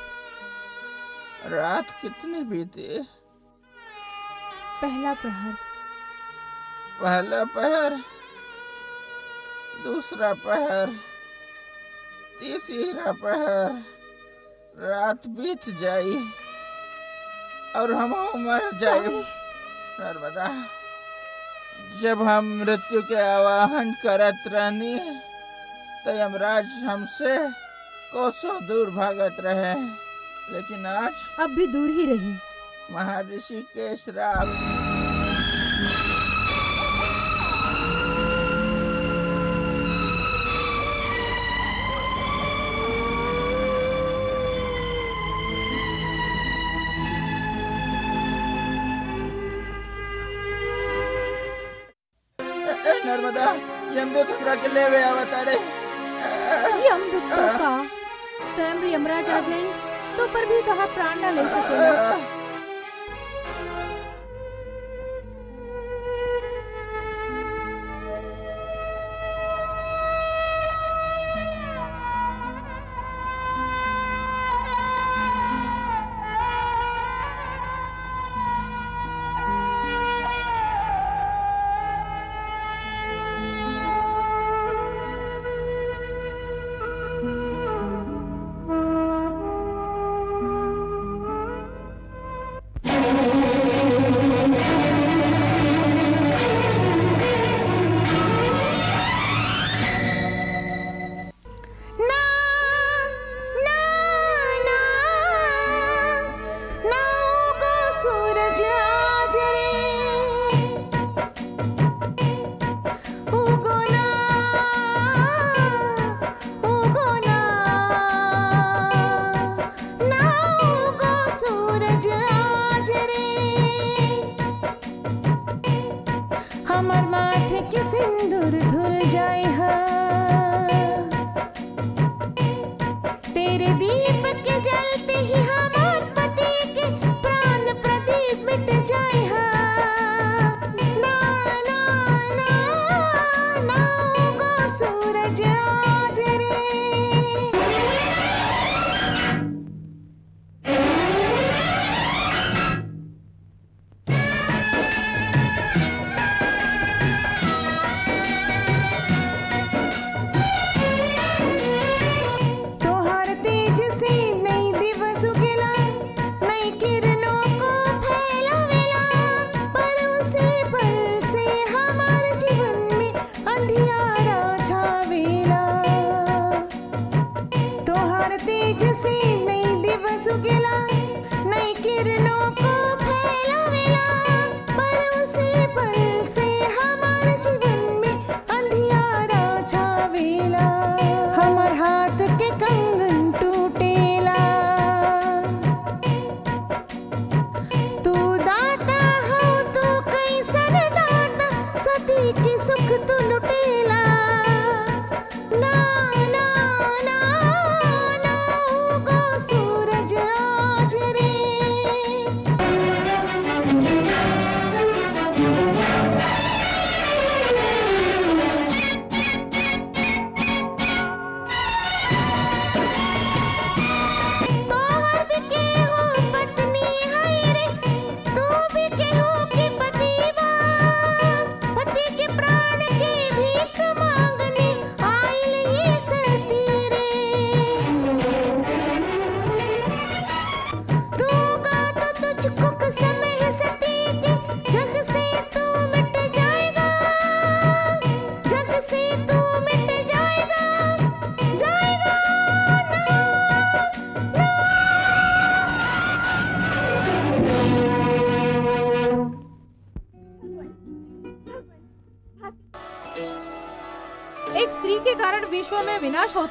रात कितनी बीती? पहला प्रहर। पहला पहर दूसरा पहर तीसरा पहर रात बीत जाई और हम मर जाए नर्मदा जब हम मृत्यु के आवाहन करत रहनी तो यमराज हमसे कोसों दूर भागत रहे लेकिन आज अब भी दूर ही रही। महर्षि के श्राप नर्मदा यमदूत हमरा के लेवे आवताड़े यमदूत तो का? स्वयं यमराज आ जाए तो पर भी कहा प्राण न ले सकेला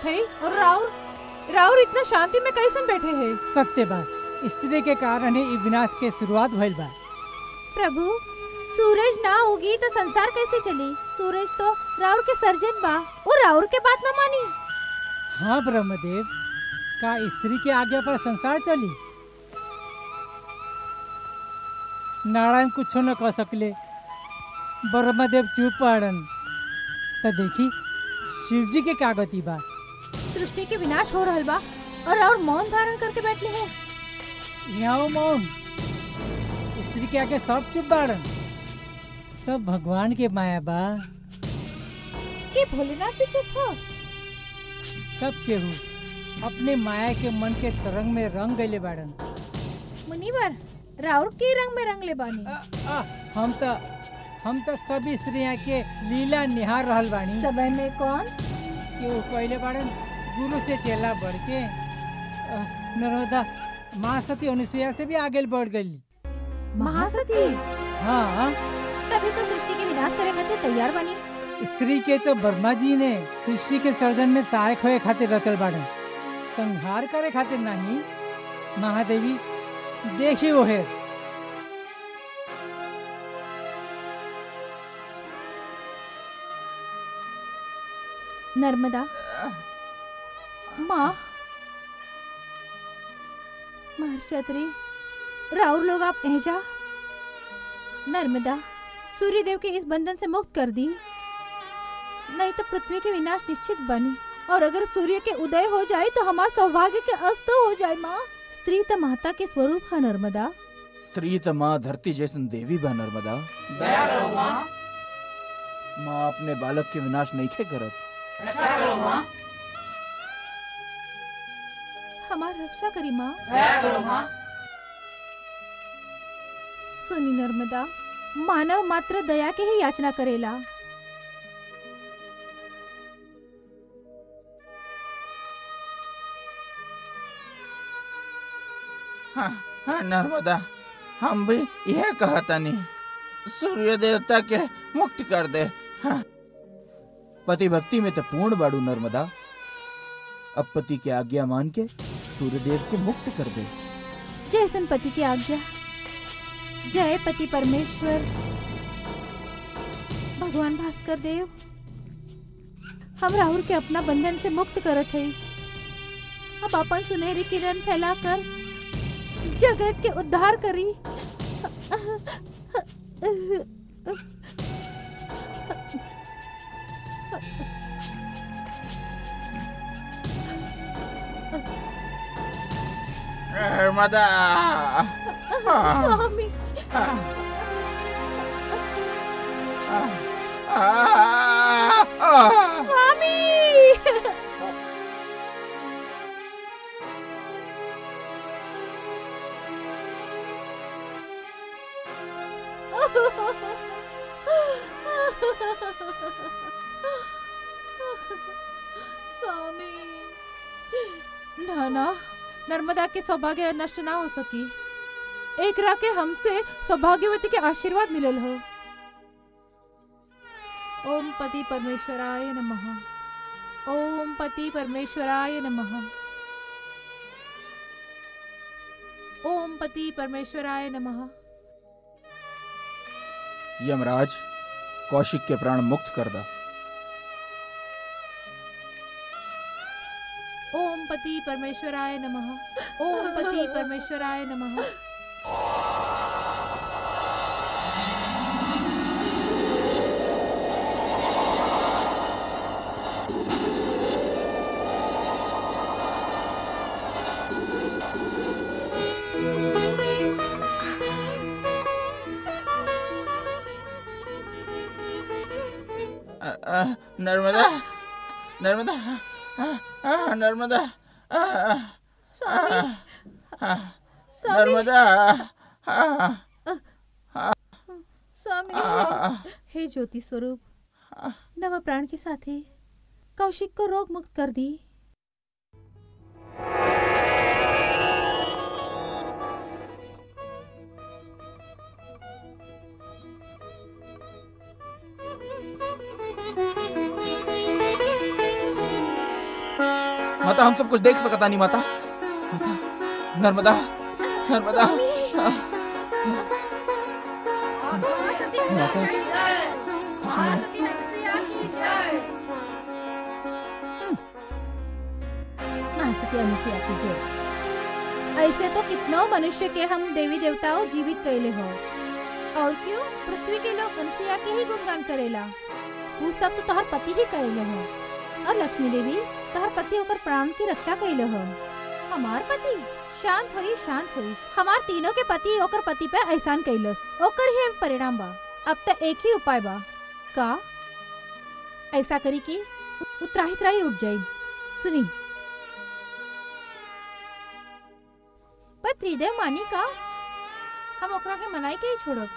ही और राउर राउर इतना शांति में कैसन बैठे हैं? सत्य बा स्त्री के कारण ही विनाश के शुरुआत भइल बा। प्रभु सूरज ना होगी तो संसार कैसे चली? सूरज तो राउर के सर्जन बा और राउर के बात न मानी। हाँ ब्रह्मदेव। का स्त्री के आज्ञा पर संसार चली? नारायण कुछ न कह सकले। ब्रह्मदेव चुप पड़न तो देखी शिव जी के कागती बा? सृष्टि के विनाश हो रहल बा और राउर मौन धारण करके बैठले हैं। यहाँ मौन। स्त्री के आगे सब चुप बाड़न। सब भगवान के माया बा। कि भोलेनाथ भी चुप हो? सब केहू अपने माया के मन के तरंग में रंग गए बाड़न। मुनिवर राउर के रंग में रंग ले बानी। आ, आ, हम त हम त सब स्त्रियाँ के लीला निहार रहल बानी। समय में कौन? केहू कहले बाड़न? गुरु से चेला बढ़ के नर्मदा महासती अनुसुईया से भी आगे बढ़ गई। महासती? हाँ तभी तो सृष्टि के विनाश करे खातिर तैयार बनी। स्त्री के तो वर्मा जी ने सृष्टि के सर्जन में सहायक होए खातिर रचल बाड़न। संहार करे खातिर नहीं महादेवी देखी वो है। नर्मदा? माँ? महर्षत्री राउर लोग आप एजा नर्मदा सूर्यदेव के इस बंधन से मुक्त कर दी। नहीं तो पृथ्वी के विनाश निश्चित बनी। और अगर सूर्य के उदय हो जाए तो हमारा सौभाग्य के अस्त हो जाए माँ। स्त्री तो माता के स्वरूप है नर्मदा। स्त्री तो माँ धरती जैसन देवी बा नर्मदा। दया करो माँ। माँ अपने बालक के विनाश नहीं खे करत। करो माँ। हमार रक्षा करी माँ। माँ। सुनी नर्मदा मानव मात्र दया के ही याचना करेला। हाँ हाँ नर्मदा हम भी यह कहता नहीं सूर्य देवता के मुक्त कर दे। हाँ। पति भक्ति में तो पूर्ण बाड़ू नर्मदा। अब पति की आज्ञा मान के सूर्यदेव के मुक्त कर दे। जैसन पति की आज्ञा। जय पति परमेश्वर। भगवान भास्कर देव, हम राहुल के अपना बंधन से मुक्त करत है। अब अपन सुनहरी किरण फैलाकर जगत के उद्धार करी। नर्मदा स्वामी स्वामी स्वामी ना ना नर्मदा के सौभाग्य नष्ट ना हो सकी। एक रा के हमसे सौभाग्यवती के आशीर्वाद मिलल हो। ओम पति परमेश्वराय नमः। ओम पति परमेश्वराय नमः। ओम पति परमेश्वराय नमः। यमराज, कौशिक के प्राण मुक्त कर दा। ओम पति परमेश्वराय नमः। ओम पति परमेश्वराय नमः। नर्मदा नर्मदा नर्मदा नर्मदा स्वामी हे ज्योति स्वरूप नव प्राण के साथी कौशिक को रोग मुक्त कर दी माता हम सब कुछ देख सकता नहीं माता। माता नर्मदा नर्मदा। माता। महासती अनुसुईया की जय। ऐसे तो कितनों मनुष्य के हम देवी देवताओं जीवित कैले हो। और क्यों? पृथ्वी के लोग अनुसुईया के ही गुणगान करेला। वो सब तो तोहर पति ही कैले हो। और लक्ष्मी देवी तोहर पति होकर प्राण की रक्षा कैले हो हमार पति? शांत होई शांत होई। हमार तीनों के पति ओकर पति पे एहसान कैलस ओकर ही परिणाम बा। अब तक एक ही उपाय बा। का? ऐसा करी कि उतराही त्राही उठ जाई। सुनी। पर त्रिदेव मानी का? हम ओकरा के मनाई के ही छोड़ब।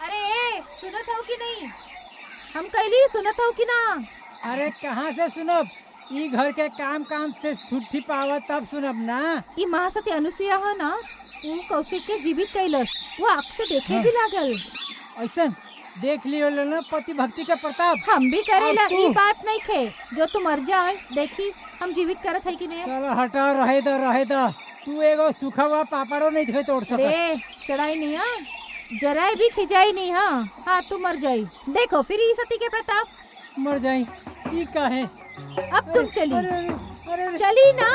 अरे ए, सुनत हो कि नहीं? हम कहली सुनत हो कि ना? अरे कहाँ से सुनब? ई घर के काम काम से छुट्टी पावा तब सुनब ना। ई महासती अनुसुईया है ना? वो कौशिक के जीवित कैलस। वो आँख से देखे हाँ। भी लागल। ऐसा देख लियो ना पति भक्ति का प्रताप। हम भी करेला और तू? ई बात नहीं खे। जो तू मर जाए देखी हम जीवित करत है कि नहीं चलो हटा रहे दो रहे दो। तू एगो सूखा हुआ पापड़ो नहीं थे तोड़ सकत। चढ़ाई नहीं हाँ? जराई भी खिंचाई नहीं हाँ हाँ तू मर जाई देखो फिर ई सती के प्रताप। मर जाई ई काहे अब तुम चली। अरे अरे अरे अरे। चली ना।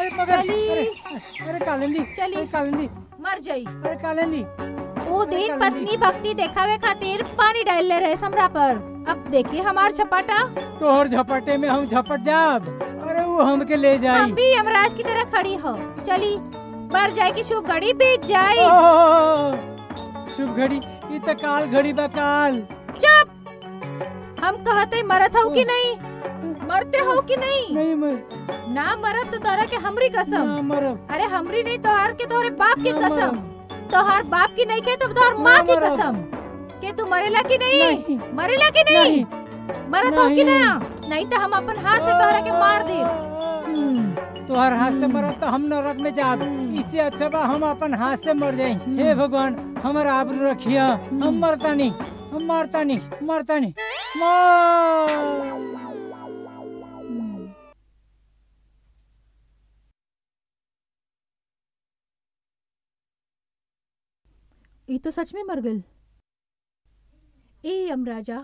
अरे मगर चली। अरे अरे कालिंदी चली। अरे कालिंदी। मर जाई। अरे कालिंदी। वो दिन पत्नी भक्ति देखावे खातिर पानी डाल ले रहे हमरा पर। अब देखिए हमार छपाटा तोहर झपटे में हम झपट जाब। अरे वो हमके ले जाई। हम भी यमराज की तरह खड़ी हो। चली। मर जाए की शुभ घड़ी बीत जाए शुभ घड़ी ई त काल घड़ी बा काल। चुप! हम कहते मरत हो कि नहीं? मरते हो कि नहीं? नहीं मर। ना मरत तो तोरा के हमरी कसम। ना मरब। अरे हमरी नहीं तोहार के तोहरे बाप की कसम। मरब। तोहार बाप की नहीं के तो तोहार माँ की कसम। के तू मरेला कि नहीं? नहीं। मरेला कि नहीं? नहीं। मरत हो कि नहीं। ना नहीं तो हम अपन हाथ से तोहरा के मार दे तोहर हाथ से मरब तो हम नरक में जाब। हम्म। इससे अच्छा बा हम अपन हाथ से मर जाई हे भगवान हमार आबरू रखिया। हम मरता नहीं हम मरता नहीं मरता नहीं। ई तो सच में मर गल ए यमराजा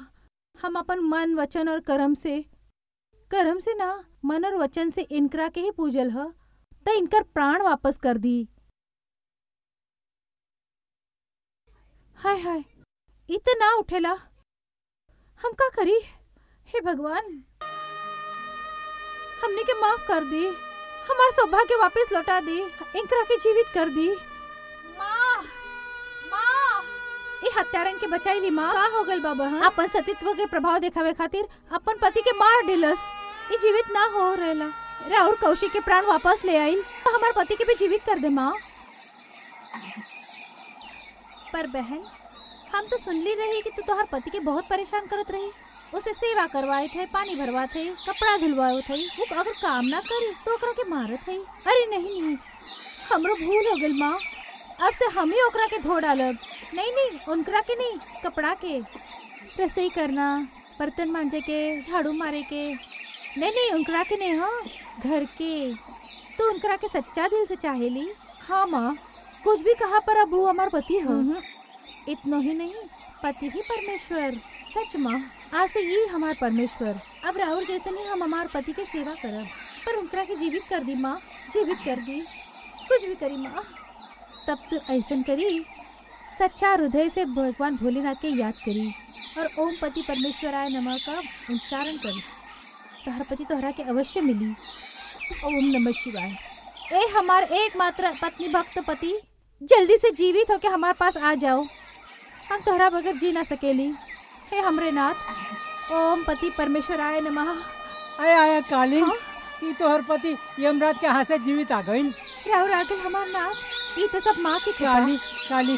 हम अपन मन वचन और कर्म से कर्म से ना मन और वचन से इनकरा के ही पूजल ह। त इनकर प्राण वापस कर दी। हाय हाय तो उठेला। हम का करी? हे भगवान। हमने के माफ़ कर दी। हमार सौभाग्य वापस लौटा दी। इनकरा के जीवित कर दी। माँ माँ। ई हत्यारन के बचाई ली माँ। का हो गल बाबा हाँ? अपन सतीत्व के प्रभाव दिखावे खातिर अपन पति के मार डिलस ई जीवित ना हो रहेला और कौशिक के प्राण वापस ले आई तो हमारे पति के भी जीवित कर दे, माँ। पर बहन, हम तो सुन ली रही कि तू तोहर पति के बहुत परेशान करत रही। उसे सेवा करवाए थे पानी भरवा थे कपड़ा धुलवाए थे वो अगर काम ना करे तो ओकरा के मारत है। अरे नहीं नहीं, हमरो भूल हो गल, माँ। अब से हम ही ओकरा के धो डालब। नहीं नहीं, उनकरा के नहीं, कपड़ा के। रसोई करना, बर्तन मांजे के, झाड़ू मारे के नहीं नहीं उनकरा के नहीं हाँ घर के। तो उनकरा के सच्चा दिल से चाहेली हाँ माँ। कुछ भी कहा पर अब वो हमार पति है। इतना ही नहीं पति ही परमेश्वर। सच माँ। आज से ये हमार परमेश्वर। अब राहुल जैसे नहीं हम हमार पति के सेवा करब। पर उनकरा के जीवित कर दी माँ। जीवित कर दी। कुछ भी करी माँ। तब तो ऐसन करी। सच्चा हृदय से भगवान भोलेनाथ के याद करी। और ओम पति परमेश्वराय नमः का उच्चारण करी। तोहरा पति तोहरा के अवश्य मिली। ओम नमः शिवाय। ए हमार एकमात्र पत्नी भक्त पति जल्दी से जीवित होके हमारे पास आ जाओ। हम तोहरा बगैर जी ना सकेली। हे हमरे नाथ ओम पति परमेश्वराय नमः। आया आया कालीन हाँ? ई तोहर पति यमराज के हाथ से जीवित आ गईल राव रागल हमार नाथ ये तो सब माँ की काली काली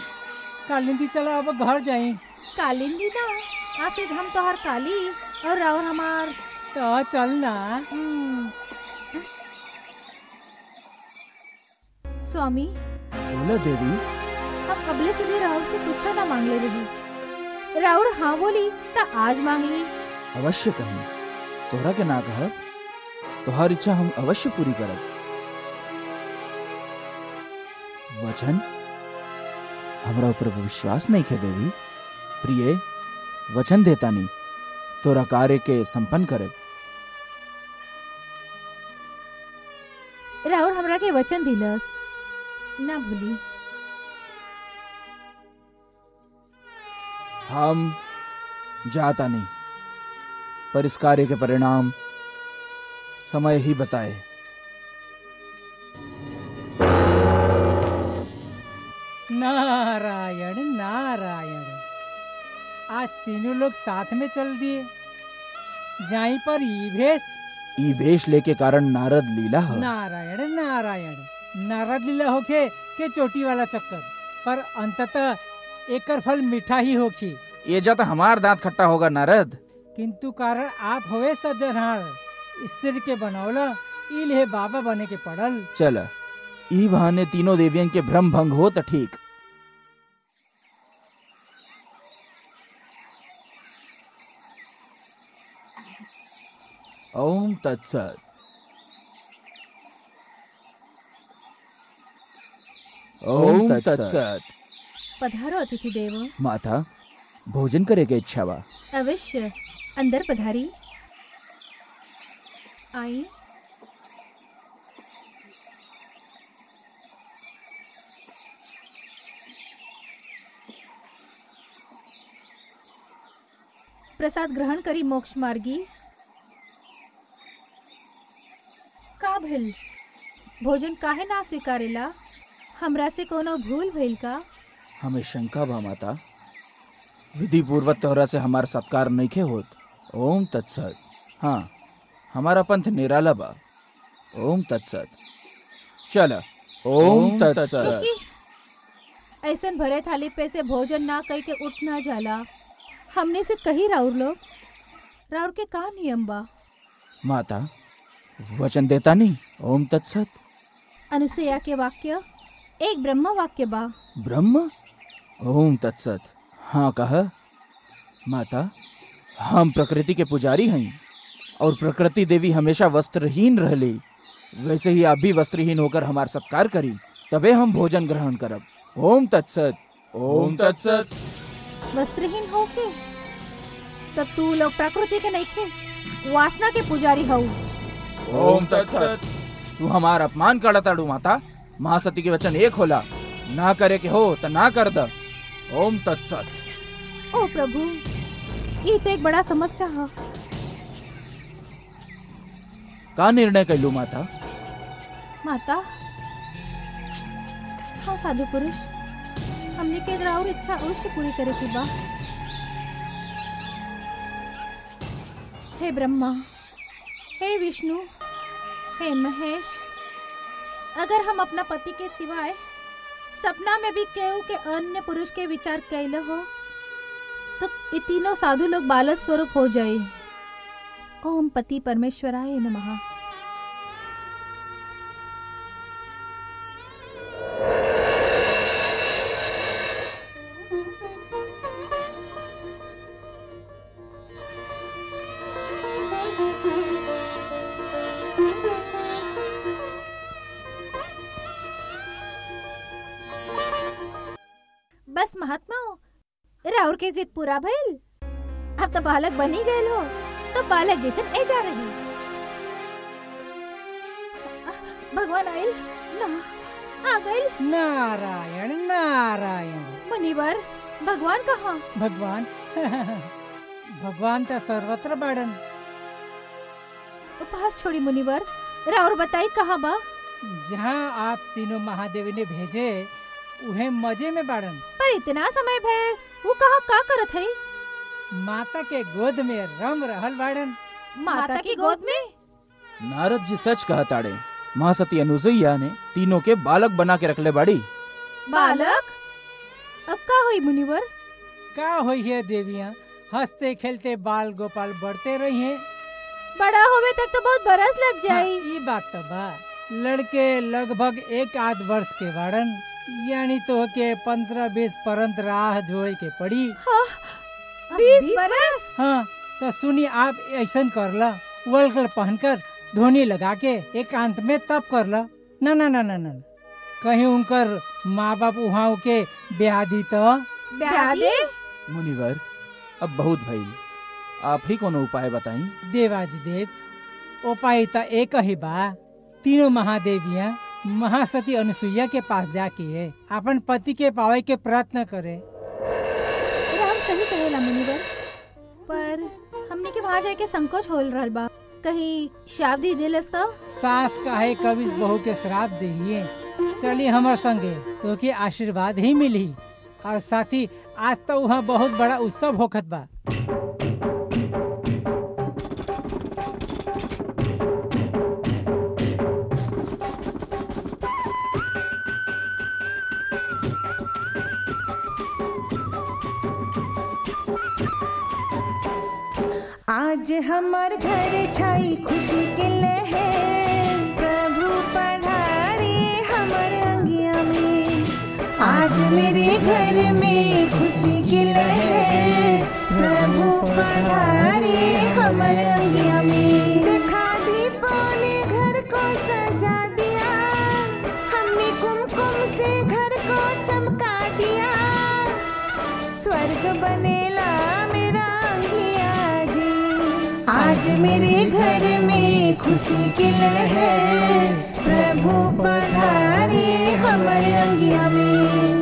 कालिंदी चलो अब घर जाई कालिंदी ना से हम तोहर काली और राउर हमार तो चल ना। स्वामी। बोलो देवी। हम अगले सुधी राहुल से कुछ ना मांगले रही। राहुल हाँ बोली तो आज मांग ली। अवश्य कहीं तोहरा के ना कहब तोहार इच्छा हम अवश्य पूरी करब। वचन? हमरा ऊपर विश्वास नहीं खे देवी। प्रिय वचन देता नहीं। तोरा कार्य के संपन्न करे। वचन दिलस। ना भूली। हम जाता नहीं पर इस कार्य के परिणाम समय ही बताए। नारायण नारायण आज तीनों लोग साथ में चल दिए। जाई पर ई भेष ई वेश लेके कारण नारद लीला हो नारायण नारायण नारद लीला होखे के चोटी वाला चक्कर पर अंततः एकर फल मीठा ही होखी ये जा तो हमार दांत खट्टा होगा नारद किंतु कारण आप होवे सज्जनहार स्त्री के बनौला लिए बाबा बने के पड़ल चल ई बहाने तीनों देवियन के भ्रम भंग हो तो ठीक ओम तत्सत। ओम तत्सत। पधारो अतिथि देव। माता भोजन करे के इच्छा बा अवश्य। अंदर पधारी। आई प्रसाद ग्रहण करी मोक्ष मार्गी। का भइल भोजन काहे ना स्वीकारेला? हमरा से कोनो भूल भइल का? हमें शंका बा माता। विधि पूर्वक तोहरा से हमार सत्कार नइखे होत। ओम तत्सत। हाँ हमारा पंथ निराला बा। ओम तत्सत। चल। ओम तत्सत। ऐसन भरे थाली पे से भोजन ना कह के उठ ना जाला। हमने से कही राउर लोग? राउर के का नियम बा? माता वचन देता नहीं। ओम तत्सत। अनुसुईया के वाक्य एक ब्रह्म वाक्य बा। ब्रह्म? ओम तत्सत। हाँ कह। माता हम प्रकृति के पुजारी हैं और प्रकृति देवी हमेशा वस्त्रहीन रहले। वैसे ही आप भी वस्त्रहीन होकर हमार सत्कार करी तबे हम भोजन ग्रहण करब। ओम तत्सत। ओम तत्सत। वस्त्रहीन होके? तो तू लोग प्रकृति के नहीं खे वासना के पुजारी हऊ। ओम तत्सत। तू हमार अपमान करताड़ू माता। महासती के वचन एक होला। ना करे के हो तो ना कर द। ओम तत्सत। ओ प्रभु ये तो एक बड़ा समस्या है। का निर्णय कैलू माता? माता हाँ साधु पुरुष। हमने के राउर इच्छा अवश्य पूरी करे की बा। हे ब्रह्मा हे विष्णु, हे महेश, अगर हम अपना पति के सिवाय सपना में भी केहू के अन्य पुरुष के विचार कैले हो तो ये तीनों साधु लोग बाल स्वरूप हो जाए ओम पति परमेश्वराय नमः। राउर के जिद पूरा भइल। अब तो बालक बनी गए हो तो बालक जैसन ए जा रही। भगवान आइल? ना आ गइल। नारायण नारायण। मुनिवर भगवान कहाँ? भगवान भगवान तो सर्वत्र बाड़न। उपहास छोड़ी मुनिवर राउर बताई कहाँ बा? जहाँ आप तीनों महादेवी ने भेजे उहे मज़े में बाड़न। पर इतना समय भय वो कहाँ का करत है? माता के गोद में रम रहल बाड़न। माता की गोद में? नारद जी सच कहताड़े महासती अनुसुईया ने तीनों के बालक बना के रखले बाड़ी। बालक? अब का हुई मुनिवर? का होई है देविया हँसते खेलते बाल गोपाल बढ़ते रही हैं बड़ा होवे तक तो बहुत बरस लग जाई। हाँ, ई बात तो बा। लड़के लगभग एक आध वर्ष के बाड़न। यानी तो के पंद्रह बीस परंत राह जोए के पड़ी। बीस बरस हाँ तो सुनी आप ऐसा कर करला वलकल पहनकर धोनी लगा के एकांत में तप करला ना ना ना ना ना कहीं उनकर माँ बाप वहाँ के ब्याहदी तो? ब्याह मुनिवर अब बहुत भइल। आप ही कोनो उपाय बताई? देवादिदेव उपाय तो एक ही बा। तीनों महादेवियाँ महासती अनुसुईया के पास जाके अपन पति के पावे के प्रयत्न करे। राम सही कहेला मुनिवर पर हमने के वहाँ जाके संकोच होल रहल बा। कहीं शाप दी दिलस तो? सास काहे कभी बहू के श्राप दिए चली हमार संगे तो के आशीर्वाद ही मिली और साथ ही आज तो वहाँ बहुत बड़ा उत्सव होखत बा। आज हमार घर छाई खुशी के लहर। प्रभु पधारे हमार अंगिया में। आज मेरे घर में खुशी की लहर। प्रभु पधारे हमार अंगिया में। दिखा दीपों ने घर को सजा दिया। हमने कुमकुम से घर को चमका दिया। स्वर्ग बनेला आज मेरे घर में खुशी की लहर प्रभु पधारे हमारे अंगिया में।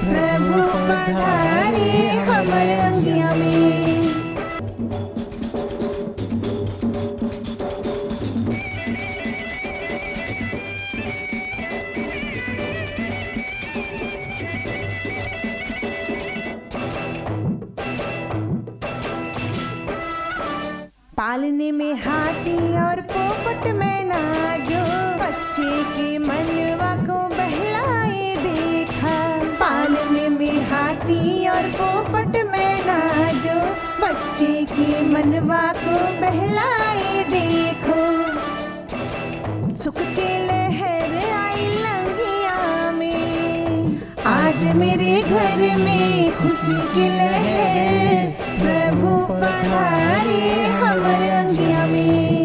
प्रभु पधारे हमर अंगिया में। पालने में हाथी और पोपट में नाजो बच्चे के मन मनवा और पोपट में नाजो बच्चे की मनवा को बहलाए देखो। सुख के लहर आई लंगिया में। आज मेरे घर में खुशी की लहर प्रभु पधारे हमर अंगिया में।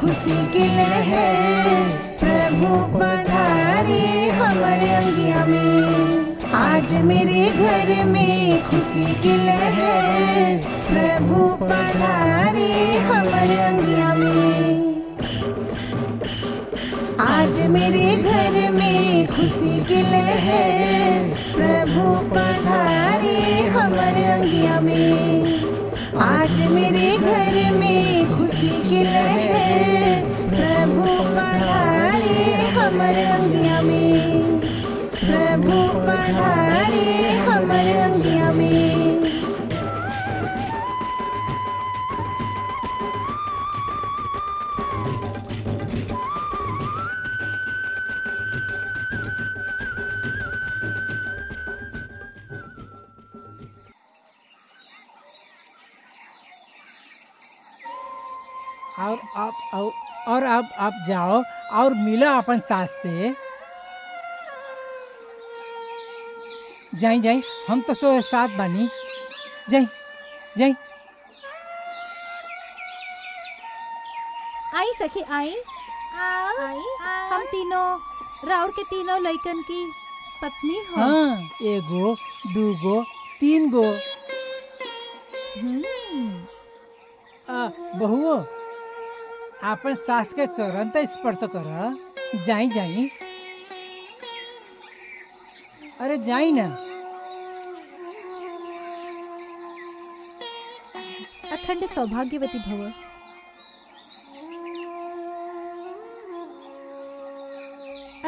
खुशी की लहर प्रभु पधारे हमारे अंगिया में। आज मेरे घर में खुशी की लहर प्रभु पधारे हमारे अंगिया में। आज मेरे घर में खुशी की लहर प्रभु पधारे हमारे अंगिया में। आज मेरे घर में खुशी की लहर, प्रभु पधारे हमारे अंगिया में। प्रभु पधारे हमारे अंगिया में। जाओ और मिलो अपन सास से। जाई जाई हम तो सो साथ बानी। जाई जाई आई सखी आई। आओ, आई हम तीनों राउर के तीनों लइकन की पत्नी हो। हाँ एगो दूगो तीन गो हम्म, आ, बहुओ। आपन सास के चरण तो स्पर्श कर. जाई जाई. अरे, जाई ना. अखंड सौभाग्यवती भव.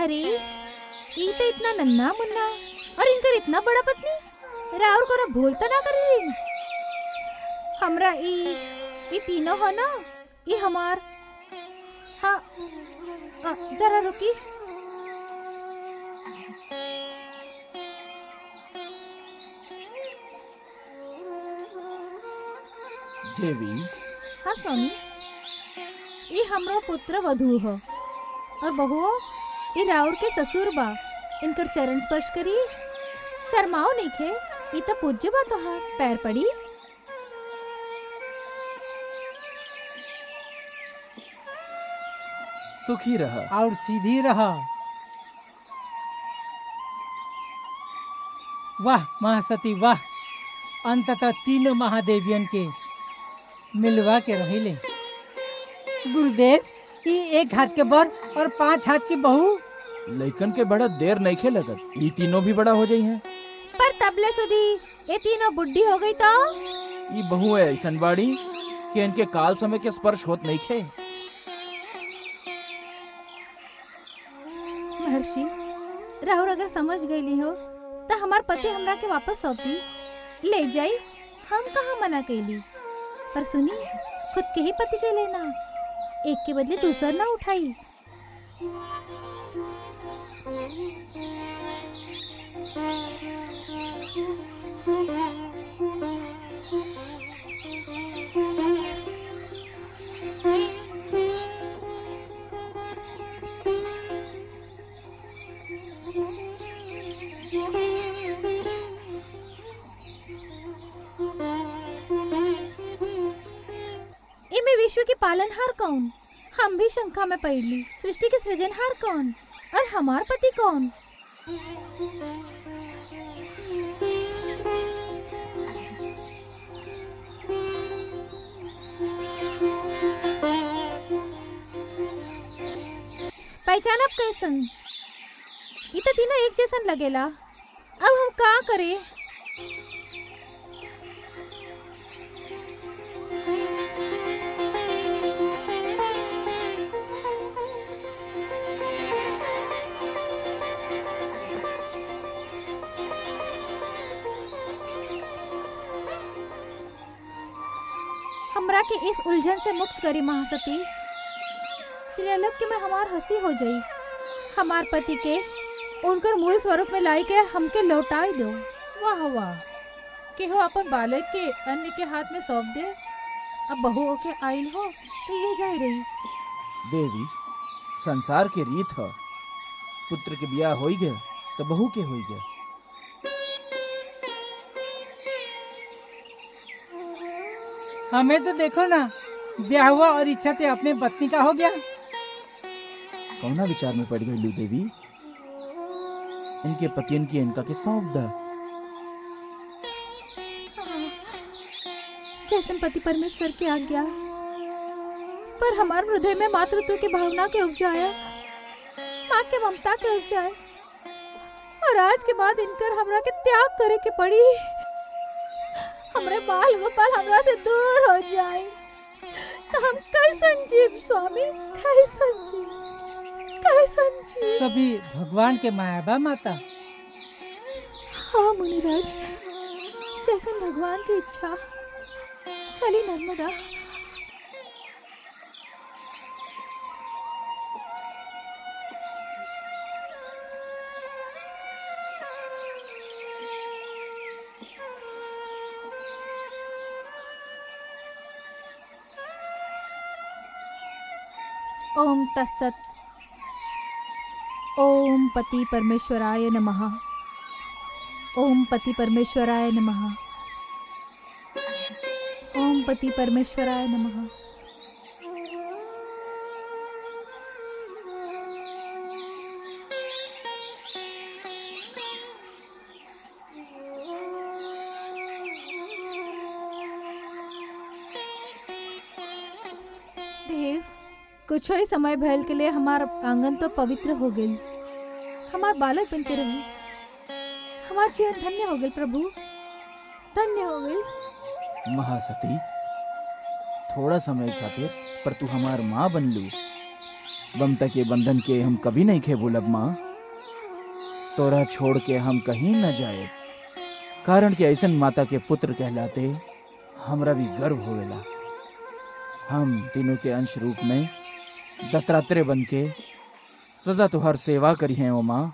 अरे तो इतना नन्हा मुन्ना. और इनकर इतना बड़ा पत्नी. राउर को भूल तो ना करी हमरा ई ई तीनों हो ना? ई हमार हाँ आ, जरा रुकी। देवी। हाँ स्वामी ई हमरो पुत्र वधु हो। और बहुओ ई राउर के ससुर बा। इनकर चरण स्पर्श करी। शर्माओ नइखे ई तो पूज्य बा तोहार। पैर पड़ी। सुखी रह। और सीधी रह। वाह महासती वाह। अंततः तीनों महादेवियन के मिलवा के रहिले गुरुदेव ई एक हाथ के बर और पाँच हाथ की बहू। लइकन के बड़ा देर नहीं खे लगत। ई तीनों भी बड़ा हो जाई हैं। पर तबले सुधी ये तीनों बुढ़ी हो गई तो? ये बहु है ऐसन बाड़ी कि इनके काल समय के स्पर्श होत नहीं खे। महर्षि, राहुल अगर समझ गई हो तो हमार पति हमरा के वापस सौंपी। ले जाई, हम कहाँ मना कैली? पर सुनी, खुद के ही पति के लेना। एक के बदले दूसर ना उठाई। इमे विश्व के पालनहार कौन? हम भी शंका में पड़ ली। सृष्टि के सृजनहार कौन? और हमार पति कौन? पहचान अब कैसन? ये तो तीनों एक जैसन लगेला। अब हम का करें? हमरा के इस उलझन से मुक्त करी महासती। त्रिलोक में हमार हँसी हो जाई। हमार पति के उनकर मूल स्वरूप में लाई के हमके लौटाई दो। वाह वाह। केहो अपन बालक के अन्य के हाथ में सौंप दे। अब बहुओं के आइल हो तो ये जाई रही। देवी, संसार के रीत ह। पुत्र के बियाह होई गए तो बहू के हो गए। हमें तो देखो ना ब्याह हुआ और इच्छा ते अपने पत्नी का हो गया। कौना विचार में पड़ गई लू देवी? इनके पतियन की इनका के सौंप दा जैसन पति परमेश्वर की आज्ञा पर हमारे हृदय में मातृत्व की भावना के उपजाया माँ के ममता के उपजाए और आज के बाद इनकर हमरा के त्याग करे के पड़ी। हमरे बाल गोपाल हमरा से दूर हो जाए। तो हम कैसन जीव स्वामी कैसन जीव कैसन जीव सभी भगवान के माया बा माता। हाँ मुनिराज जैसन भगवान की इच्छा चली नर्मदा। तत्सत। ओम पति परमेश्वराय नमः। ओम पति परमेश्वराय नमः। ओम पति परमेश्वराय नमः। कुछ ही समय भैल के लिए हमार आँगन तो पवित्र हो गई हमार बालक बन के रही। हमार जीवन धन्य हो गई प्रभु। धन्य हो गई महासती, थोड़ा समय खातिर, पर तू हमार माँ बन लू। बमता के बंधन के हम कभी नहीं खे बोलब माँ। तोरा छोड़ के हम कहीं न जाए। कारण कि ऐसा माता के पुत्र कहलाते, हमरा भी गर्व हो गया हम तीनों के अंश रूप में दत्तात्रेय बन के सदा तुहार सेवा करी है ओ माँ।